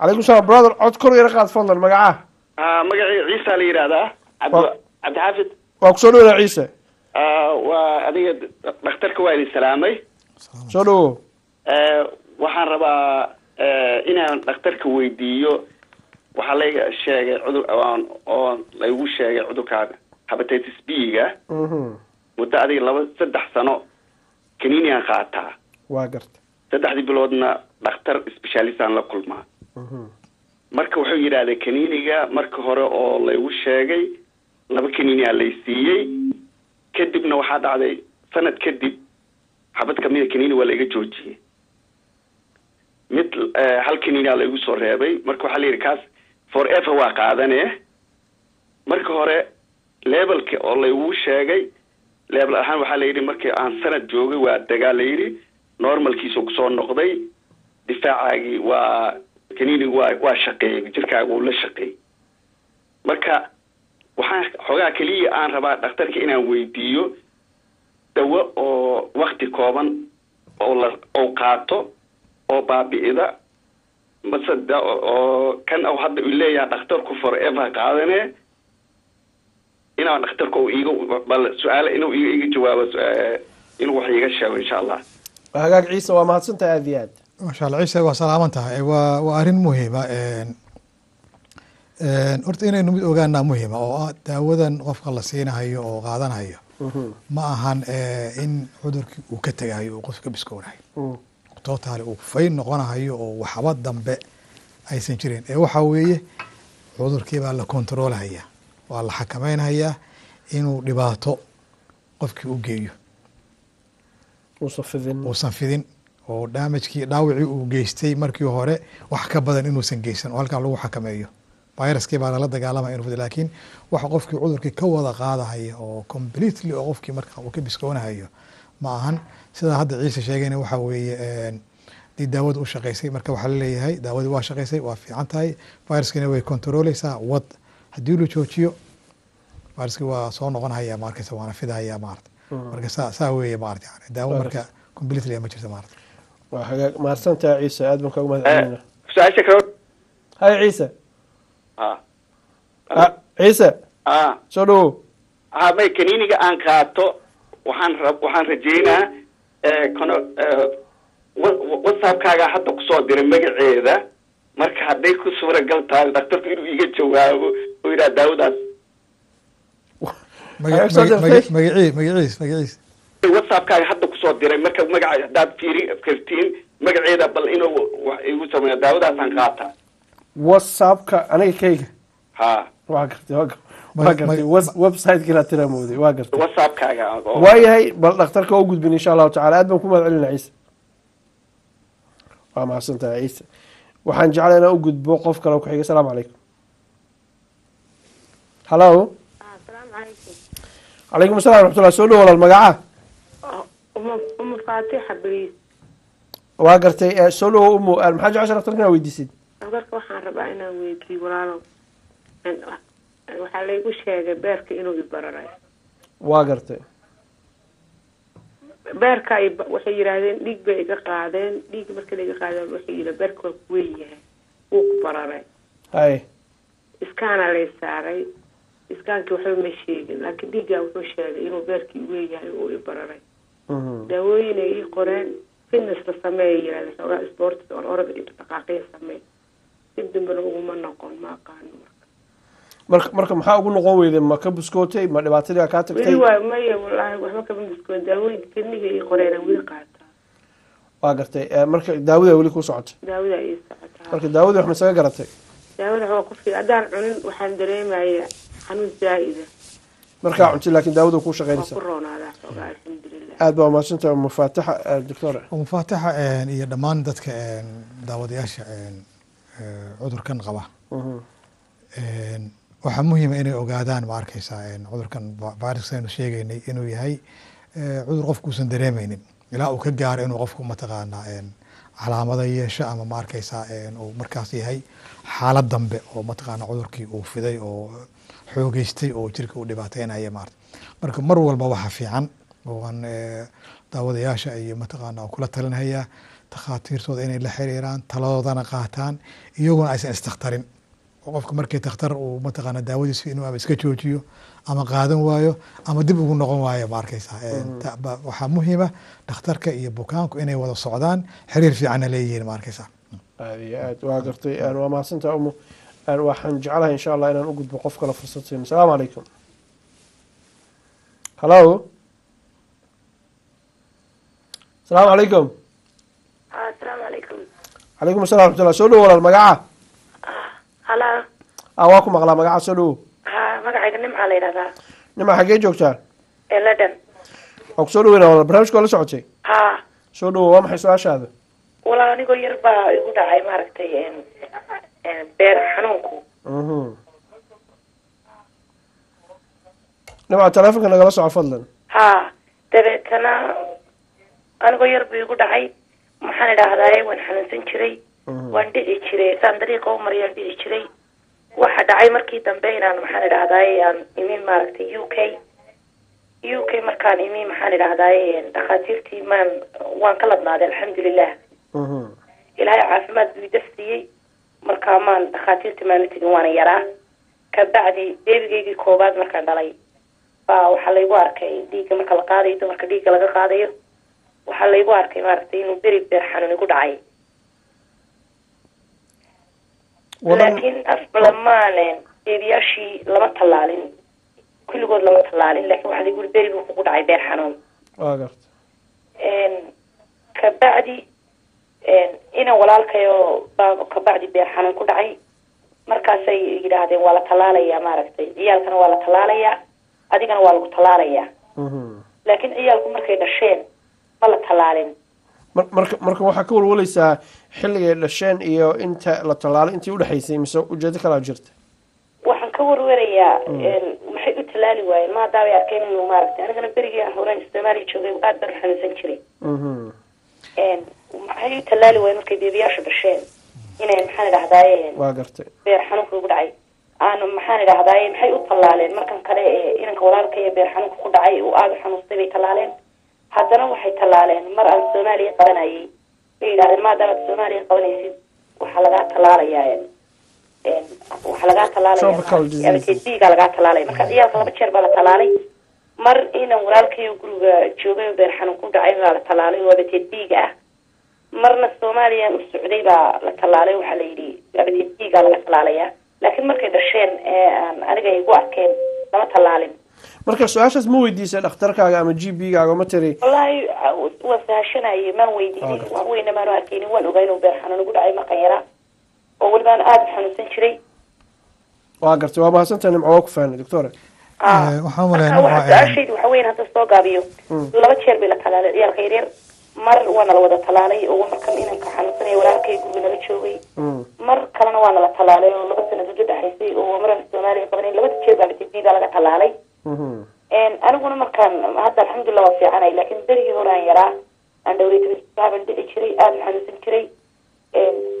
calaykum salaam brother cod kor yara qaad fadlan magacaa. Ah, magacii ciisa la yidhaahdaa cabdi cabdixaafid. waa ku soo dhawada ciise Ah, waa adiga dhakhtarka waa idin salaamay. Soo dhawo Eh, waxaan rabaa eh, inaan dhakhtarka weydiiyo. Waxaa layga sheegay cudur oon oo laygu sheegay cudurka hepatitis b-ga muddo adiga laba saddex sano kaniiniaan qaataa waa garta. Saddexdii biloodna dhakhtar specialistaan la kulmaa. Marka wuxuu yidhahdee kaniiniga marka hore oo laygu sheegay laba kaniiniyaa lay siiyey. Kadibna waxaa dhacday sanad kadib xabad kamida kaniini waa layga joojiyey. Mid eh, hal kaniiniyaa laygu soo reebay. Marka waxaa la yidhi kaas forever waa qaadane marka hore levelka oo laygu sheegay level ahaan waxaa la yidhi markii aan sanad joogay waa dagaa la yidhi normalkiisu ku soo noqday difaacaagii waa kaniinigu waa waa shaqeeyey jirkaaga uu la shaqeeyey. Marka waxaan xoogaa keliya aan rabaa dhakhtarka inaan weydiiyo dawo oo wakti kooban oo la oo qaato oo baabi'ida mase da- oo kan oo hadda uu leeyahay dhakhtarku forever qaadane inaan dhakhtarka uu iiga bal su'aale inuu iiga iiga jawaabo eh, inuu wax iiga sheego insha allah hagaag ciise waa mahadsantahay aad iyo aad? Masha allah ciise waa salaaman tahay. Waa waa arrin muhiima een- een, horta inaynu mid ogaanaa muhiima oo ah daawadan qofka la siinahayo oo qaadanayo ma ahan eh, in cudurkii uu ka tegayo uu qofka ka biskoonayo totaali uu fayn noqonahayo oo waxba dambe aysan jirin. Ee waxaa weeye cudurkii baa la kontroolhaya waa la xakameynhayaa inuu dhibaato qofkii u geeyo. Uusan fidin. Oo damagekii dhaawacii uu geystay markii hore wax ka badan inuusan geysan oo halkaa lagu xakameeyo. Viruskii baa lala dagaalamaya inuu fido laakiin waxa qofkii cudurkii ka wada qaadahaya oo completely oo qofkii marka uu ka biskoonahayo ma ahan. Sidaa hadda ciise sheegayna waxa weeye dii daawada u shaqeysay marka waxaa la leeyahay daawadii waa shaqeysay waa fiican tahay. Viruskiina way kontrooleysaa wad haddii la joojiyo viruskii waa soo noqonhaya maarkaysa waana fidahaya maarata marka saa saa weeye maarata yani. Daawo marka completely ma jirto maarata waa hagaag. Mahadsantahay ciise aad baan kaagu mahad celinayna su'aasha kale hay ciise. Ah. Ah, ciise. Ah. Soo dhawo ah may kaniiniga aan qaato waxaan rab waxaan rajeynaa eh, kono eh, whatsappkaaga hadda ku soo diray magaceeda. Marka hadday ku suuragal tahay dhakhtarku inuu iiga jawaabo oo yidhaha daawadaas magaciis magaciis magaciis whatsappkaaga hadda ku soo diray marka magaca haddaad fiiri kartiin magaceeda bal inuu wax igu sameeyo daawadaasaan qaata whatsappka aniga kayga ha. Waa gartay waa waa gartay mooday waa gartay whatsappkaaga oo- waayahay bal dhakhtarka u gudbin insha allahu tacala aad baan ku mahad celina ciise waa mahadsantahay ciise waxaan jeclay inaan u gudbo qof kale oo ku xiga asalaamu calaykum hallo calaykum assalam raxmatullah soo dhow walaal magaca? Uma faatixa beriis waa gartay eh, soo dhowo umu eh, maxaa jecesha dhakhtarka inaad weydiisid dhakhtarka waxaan rabaa inaan weydiiyo walaalow waxaa laygu sheegay beerka inuu ibararay waa gartay. Beerka waxay yidhaahdeen dhiig bay iga qaadeen. Dhiig markii la iga qaadeen waxay yidhi beerka waa ku weyn yahay. Wuu ku bararay. Hay. Iskaana lay saaray iskaankii waxba ma sheegin laakiin dhiiggaa wuxuu sheegay inuu beerkii weyn yahay uu ibararay daawooyin ay ii qoreen fitness la sameeya yidhahdeen xoogaa sports on orada dhaqaaqiya samee dib dambena uguma noqon ma aqaano marka. Marka maxaa ugu noqon weyday ma ka buskootay? Ma dhibaatadii kaa tagtay? Weli waa maya wallaahi waxba kama biskoon daawooyinka kidniga ii qoreen weli qaata. Waa gartay. Eh, marka daawada weli ku socota daawada ii socotaa marka daawadii wax ma isaga garatay? Daawada waxaa ku fi haddaan cunin waxaan dareemaya xanuun zaa'ida markaa cunti laakiin daawada ku alxamdulilah aad baa umahadsantahay mufaataxa doctor? Mufaataxa iyo dhammaan dadka daawadayaasha cudurkan qaba. Een, waxaa muhiima inay ogaadaan ma arkaysaa cudurkan viruska aynu sheegaynay inuu yahay cudur qofkuusan dareemeynin ilaa uu ka gaaro inuu qofku mataqaanaa calaamada yeesho ama ma arkaysaa uu markaas yahay xaalad dambe oo mataqaana cudurkii uu fiday oo xoogeystay oo jirka uu dhibaateynaya maarata marka mar walba waxaa fiican oo aan eh, daawadayaasha iyo mataqaana kula talinhayaa takhaatiirtooda inay la xiriiraan taladoodana qaataan iyaguna aysan istakhtarin. Oo qofka markii takhtar uu mataqaana daawadiisu inuu ama iska joojiyo ama qaadan waayo ama dib ugu noqon waayo ma arkaysa Ta- ba- waxaa muhiima dhakhtarka iyo bukaanku inay wada socdaan xiriir fiicanna leeyihiin ma arkaysa aad iyo aad waa gartay waa mahadsantaha umu waxaan jeclahay insha allah inaan u gudbo qof kale fursad siin asalaamu calaykum hallo asalaamu calaykum calaykum calaykum assalam raxmatullah soo dhowo walaal magaca? Hala ah waa ku maqlaa magaca soo dhowo ha magacayga nimca la yidhahdaa. Nima xaggee joogtaan ee london. Waa ku soo dhoweyna walaal barnaamijka waa la socotay? Soo dhowo waa maxay su'aashaada? Walaa anigoo yar baa igu dhacay maaragtay beer xanuunku. Mhm. nimca taleefonka nagala soco fadlan. Ha dabeetana anigoo yar buu igu dhacay. Maxaan idhaahdaa waan xanuunsan jiray. Waan dhici jiray saan dariiqa u mariyaan dhici jiray. Waxa dhacay markii dambe inaan maxaan idhaahdaa aan imin maaragtay u k. U k markaan imi maxaan idhaahdaa dhakhaatiirtii maan waan ka ladnaaday alxamdulilah ilaahay caafimaad buu idaf siiyey markaa maan dhakhaatiirtii maana tegin waana yaraa. Kabacdi beebigeygii koobaad markaan dhalay. Baa waxaa laygu arkay dhiigga marka la qaadayo dumarka dhiigga laga qaadayo. Waxaa laygu arkay maaragtay inuu beri beer xanuun igu dhacay. Laakiin aflamaanen beebiyaashii lama tallaalin kulligood lama tallaalin laakiin waxaa laygu yiri beri buu kugu dhacay beer xanuun. Kabacdi inan walaalkayo kabacdi beer xanuun ku dhacay. Markaasay yidhaahdeen waa la tallaalayaa maaragtay. Ciyaalkana waa la tallaalayaa adigana waa lagu tallaalayaa laakiin ciyaalku markay dhasheen ma la tallaalin. Mar marka marka waxaa ka walwalaysaa xilligay dhasheen iyo inta la tallaalay intii udhexaysay mise ujeedo kalaa jirta? Waxaan ka warwarayaa maxay u tallaali waayeen maadaabay arkeen inuu maaragtay anigana berigii aan horaan soomaaliya joogay aad baan xanuunsan jiray maxay u tallaali waayeen markay beebiyaasha dhasheen inay maxaan gartay beer xanuunka ugu dhacay aan maxaan idhahdaaye maxay u tallaaleen markan kale ee inanka walaalka ee beer xanuunka ku dhacay uu aada u xanuustay bay tallaaleen haddana waxay tallaaleen mar aan soomaaliya qabanayay bay yidhahdeen maadaamaad soomaaliya qabanaysid waxaa lagaa tallaalayaa waxaa lagaa tallaalaya biigaa lagaa tallaalaya marka ciyaalka laba jeer baa la tallaalay mar inan walaalkayo guriga joogay oo beer xanuun ku dhacay baa la tallaalay oo abateed biiga ah. Marna soomaaliyan u socday baa la tallaalay waxaa la yidhi abateed biigaa laga tallaalayaa. Laakiin markay dhasheen ee aan aniga igu arkeen lama tallaalin. Marka su'aashaas ma weydiisay dhakhtarkaaga ama g b gaaga ma tiri wallaahi waan sahashanayay maan weydiinin. Wax weyna maanu arkaynin waan ogaa inuu beer xanuun igu dhacay markan yaraa oo welibaan aada u xanuunsan jiray. Waa gartay waa mahadsantahay nimco waa ku fahanay doctore su'aashaydu waxa weyn hadda soo gaabiyo. Laba jeer bay la tallaalay ciyaalka yaryar. Mar waana la wada tallaalay oo markan inanka xanuunsanaya walaalkay guriga nala joogay. Mar kalena waana la tallaalay oo laba sanad u dhexaysay oo maraan soomaaliya qabanin labada jeer baa btbda laga tallaalay aniguna markaan hadda alxamdulilah waa fiicanay laakiin berigii hore aan yaraa aan dhowreytabaan dhici jiray aada xanuunsan jiray.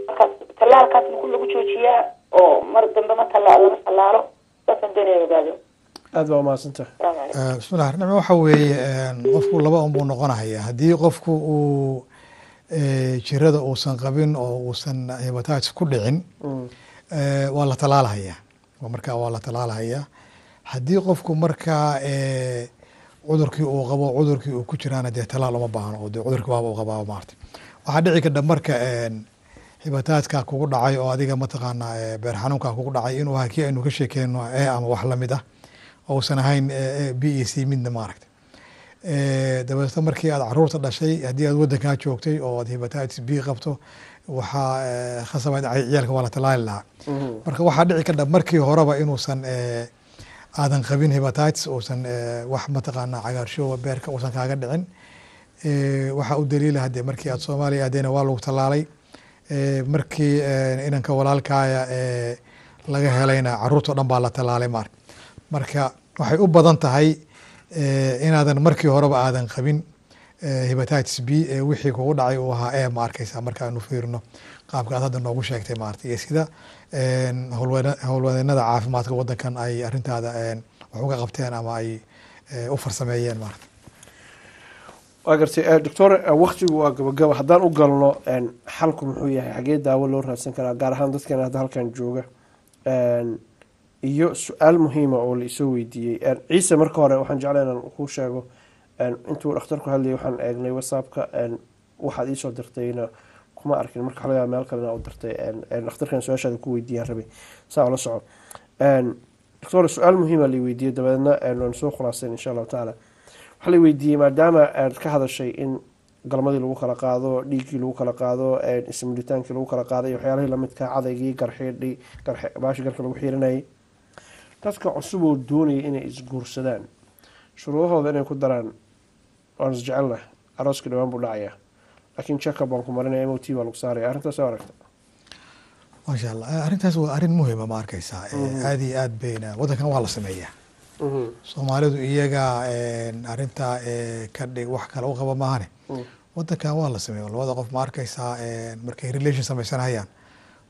Markaas tallaalkaas ma ku lagu joojiyaa oo mar dambe ma talla lama tallaalo saasaan doonaya ogaado aad baa umahadsantahay Eh, bismillahi nicmo waxa weeye qofku laba un buu noqonaya. Haddii qofku uu jirada uusan qabin oo uusan hepatitis ku dhicin eh, waa la talaalahaya marka waa la talaalahaya haddii qofku markaa cudurkii uu qabo cudurkii uu ku jiraana dee talaal uma baahno oo dee cudurkii waaba uu qabaa maarta waxaa dhici karta marka hepatitka kugu dhacay oo adiga mataqaanaa beer xanuunka kugu dhacay inuu ahaa kii aynu ka sheekeyno e ama wax la mid ah ousan ahayn b e c midna maaragta dabeetna markii aad carruurta dhashay haddii aad wadankaa joogtay oo aad hepatitis b qabto waxaa eh, khasaba ciyaalka waa la talaali lahaa. Marka waxaa dhici karta markii horeba inuusan eh, aadan qabin hepatitis uusan eh, wax mataqaanaa cagaarshowa beerka uusan kaaga dhicin. Eh, waxaa u daliila hadee markii aad soomaaliya aadeyna waa lagu talaalay Eh, markii eh, inanka walaalkaaya eh, laga helayna caruurtao dhan baa la talaalay maar marka waxay u badan tahay eh, inaadan markii horeba aadan qabin eh, hepatitis b ee wixii kugu dhacay uu ahaa e ma arkaysa markaanu fiirino qaabka aad hadda noogu sheegtay maarata iyo sida howlwade- howlwadeenada caafimaadka wadankan ay arintaada wax uga qabteen ama ay eh, u farsameeyeen maarata waa gartay doctor waktigu waa gabagaba haddaan u galno xalku muxuu yahay xagee daawo loo raadsan karaa gaar ahaan dadkan hadda halkan jooga iyo su'aal muhiima oo la isoo weydiiyey. Ciise marka hore waxaan jeclay inaan kuu sheego intuu dhakhtarku hadlayay waxaan eegnay whatsappka waxaad iisoo dirtayna kuma arkin. Marka xalagaa meel kalena u dirtay dhakhtarkan su'aashaada ku weydiiyaan rabay. Saa ula soco doctor su'aal muhiima la weydiiyey dabeedna waan soo khulaasayn insha allahu tacaala. Waxaa la weydiiyey maadaama aad ka hadashay in galmadii lagu kala qaado dhiiggii lagu kala qaado ismulitaankii lagu kala qaaday waxyaalihii lamidka cadaygii garxidhi baashi garka lagu xiirinayay dadka cusub oo doonaya inay isguursadaan. Shuruudahooda inay ku daraan waan isjecelnah arooskii dhawaan buu dhacayaa laakiin jackup baan ku marinaya m o t baa lagu saaraya arrintaas waa aragta. Maasha allah arrintaas waa arrin muhima ma arkaysaa. Aada iyo aad bayna waddankan waa la sameeyaa. Soomaalidu iyaga arrintaa ka dhig wax kale u qaba maahane. Waddankan waa la sameeya labada qof ma arkaysaa markay relation sameysanayaan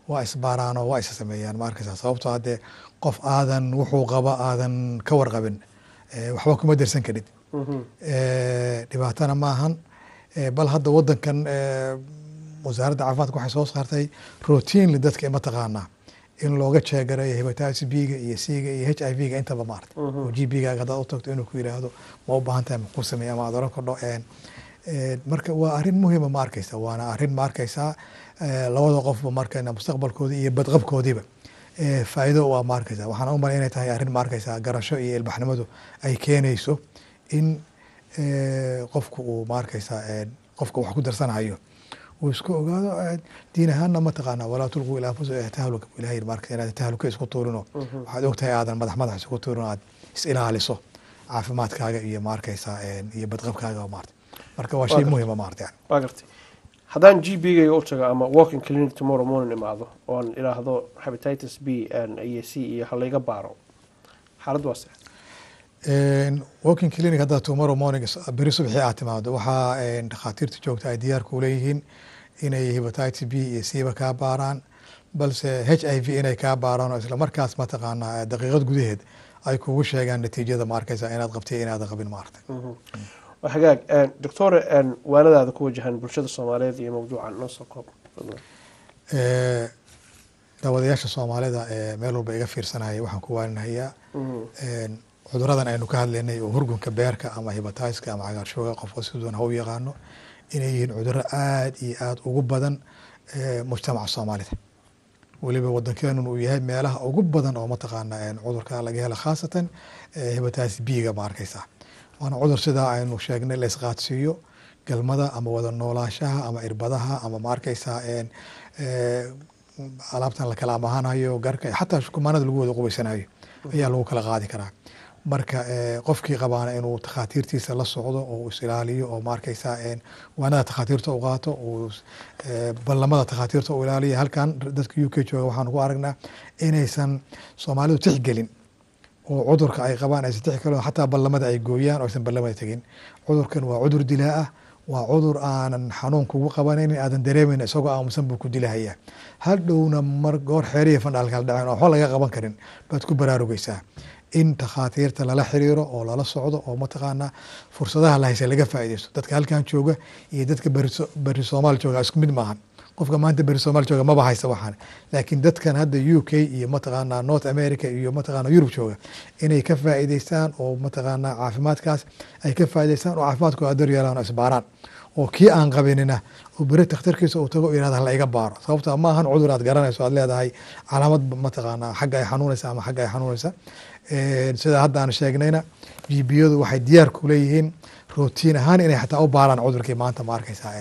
waa isbaaraanoo waa isa sameeyaan ma arkaysaa. Sababtoo haddee qof aadan wuxuu qaba aadan ka warqabin. Waxba kuma dersan karid dhibaatana maahan bal hadda waddankan wasaaradda caafimaadka waxay soo saartay routinely dadka mataqaanaa in looga jeegarayo hepatitis b-ga iyo c-ga iyo h i v-ga intaba maarta oo g b gaaga haddaad u tagto inuu ku yidhaahdo ma u baahan tahay makuu sameeya ama aad oran kordho marka waa arrin muhima ma arkaysa waana arrin ma arkaysaa labada qofba marka mustaqbalkoodii iyo badqabkoodiiba faa'iido waa ma arkaysa waxaan u malay inay tahay arrin ma garasho iyo ilbaxnimadu ay keenayso in qofku uu ma arkaysaa qofka wax ku darsanayo. Uu isku ogaado diin ahaanna mataqaana walaa tulquu ilaa anfusa tahluka ilahay marka inaad tahluka isku tuurino. Waxaad ogtahay aadan madax madax isku tuurino aad is ilaaliso caafimaadkaaga iyo ma iyo badqabkaaga maarta. Marka waa shay muhima maarta yani. Waa gartay haddaan g b gayga u tago ama walking clinic tomorrow morning imaado oon idhaahdo hepatitis b iyo c iyo halayga baaro xaalad waa see walking clinic haddaad tomorrow morning beri subaxii aad timaado. Waxaa dhakhaatiirta joogta ay diyaar ku leeyihiin inay hepatitis b iyo c-ba kaa baaraan balse h i v inay kaa baaraan oo isla markaas mataqaanaa daqiiqad gudaheed ay kugu sheegaan natiijada ma arkaysa inaad qabtay inaadan qabin maarta waa hagaag doctor waanadaada ku wajahan bulshada soomaaliyeed iyo mawduucan noo soo koob. Daawadayaasha soomaalida ee meel walba iga fiirsanaya waxaan ku waalinahayaa cuduradan aynu ka hadlaynay oo hurgunka beerka ama hibatiska ama cagaarshooga qofka sidoon ha u yaqaano inay yihiin cuduro aada iyo aada ugu badan mujtamaca soomaalida. Weliba wadankeenun uu yahay meelaha ugu badan oo mataqaana cudurka laga hela khaasatan hibatitis b-ga ma arkaysaa waana cudur sidaa aynu sheegnay la isqaadsiiyo galmada ama wada noolaashaha ama irbadaha ama ma arkaysaa alaabtan la kala amahanayo garka xataa shukumaanada lagu wada qubaysanayo ayaa lagu kala qaadi karaa. Marka qofkii qabaana inuu takhaatiirtiisa la socdo oo is ilaaliyo oo ma arkaysaa waanada takhaatiirta u qaato uu ballamada takhaatiirta u ilaaliyo halkan dadka u k jooga waxaanu ku aragnaa inaysan soomaalidu tixgelin oo cudurka ay qabaan aysan tixgelin xataa ballamada ay gooyaan oo aysan ballamada tegin. Cudurkan waa cudur dilaa ah. Waa cudur aanan xanuun kugu qabanaynin aadan dareemayna isagoo aamusan buu ku dilahayaa. Hadhowna mar goor xeeriya fandhaalkala dhaceen oo waxba laga qaban karin baad ku baraarugeysaa in takhaatiirta lala xiriiro oo lala socdo oo mataqaanaa fursadaha la haysa laga faaideysto dadka halkan jooga iyo dadka beri soomaal jooga isku mid maahan qofka maanta beri soomaal jooga maba haysta waxaan. Laakiin dadkan hadda u k iyo mataqaanaa north america iyo mataqaana yurub jooga inay ka faa'iideystaan oo mataqaanaa caafimaadkaas ay ka faa'iideystaan oo caafimaadkooda adar yeelaan isbaaraan. Oo kii aan qabinina oo beri takhtarkiisa uu tago yirahda la iga baaro. Sababta ma ahan cudur aad garanayso aad leedahay calaamad mataqaanaa xagga ay xanuunaysa ama xagga ay xanuunaysa. Sida hadda aan sheegnayna gbiyadu waxay diyaar ku leeyihiin ahaan inay xataa u baaraan cudurkii maanta ma arkaysaa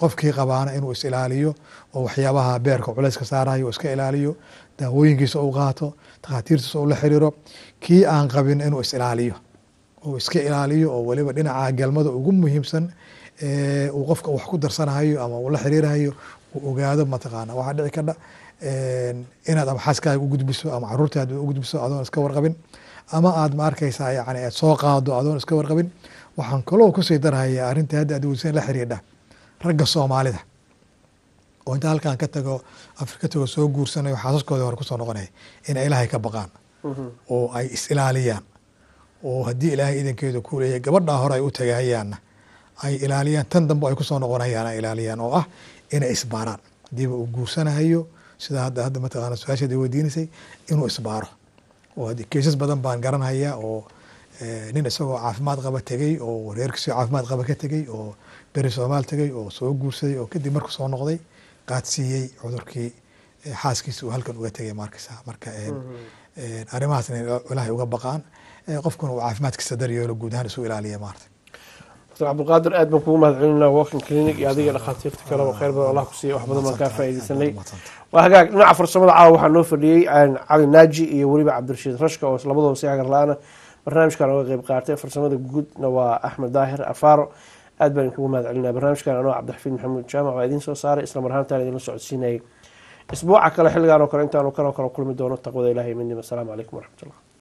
qofkii qabaana inuu is ilaaliyo oo waxyaabaha beerka culayska saarayo iska ilaaliyo daawooyinkiisa u qaato takhaatiirtiisa uu la xiriiro kii aan qabin inuu is ilaaliyo. Uu iska ilaaliyo oo weliba dhinaca galmada ugu muhiimsan uu qofka wax ku darsanahayo ama uu la xiriirahayo uu ogaado mataqaana waxaa dhici kadha inaad ama xaaskaaga u gudbiso ama caruurtaada u gudbiso adoon iska warqabin ama aad ma arkaysaa aad soo qaado adoon iska warqabin. Waxaan kaloo ku sii darhayaa arrinta hadda adweysan la xiriidha ragga soomaalida. Oo inta halkan ka tago afrika tago soo guursanayo xaasaskooda hore ku soo noqonaya inay ilaahay ka baqaan. Oo ay is ilaaliyaan. Oo haddii ilaahay idankeedu ku leeyahay gabadhaa hore ay u tagahayaanna ay ilaaliyaan tan dambe ay ku soo noqonayaan ay ilaaliyaan oo ah inay isbaaraan hadiiba uu guursanahayo sida hadda hadda mataqaana su'aashaad ay weydiinaysay inuu isbaaro oo haddii keysas badan baan garanhayaa oo eh, nin isagoo caafimaad qaba tegey oo reerkiisii caafimaad qaba ka tegey oo beri soomaal tegey oo soo guursaday oo kadib markuu soo noqday qaadsiiyey cudurkii eh, xaaskiisa uu halkan uga tegay markasa marka eh, eh, arrimahaas inay ilaahay uga baqaan qofkuna uu caafimaadkiisa daryeelo guud ahaan isu ilaaliya maarata dr cabdulqaadir aad baan kugu mahad celinaa walking clinic iyo adiga dhakhaatiirta kaleba khayr badan allah ku wax badan baan kaa faa'iidaysanay. Waa hagaag dhinaca farsamada caawa waxaa noo fadhiyey cali naaji iyo weliba cabdirashiid rashka oo labadooda si hagar la'aana barnaamijkan oga qeyb qaatay. Farsamada guudna waa axmed daahir afaaro aad baan idinkugu mahad celinaa barnaamijkan anoo cabdixafiid maxamuud jaamac waa idiin soo saaray isla mar ahaantaan idinla socodsiinayay isbuuca kale xilligaan oo kale intaan oo kale oo kale kulmi doono taqwada ilahay midnimo. Asalaamu calaykum waraxmatullah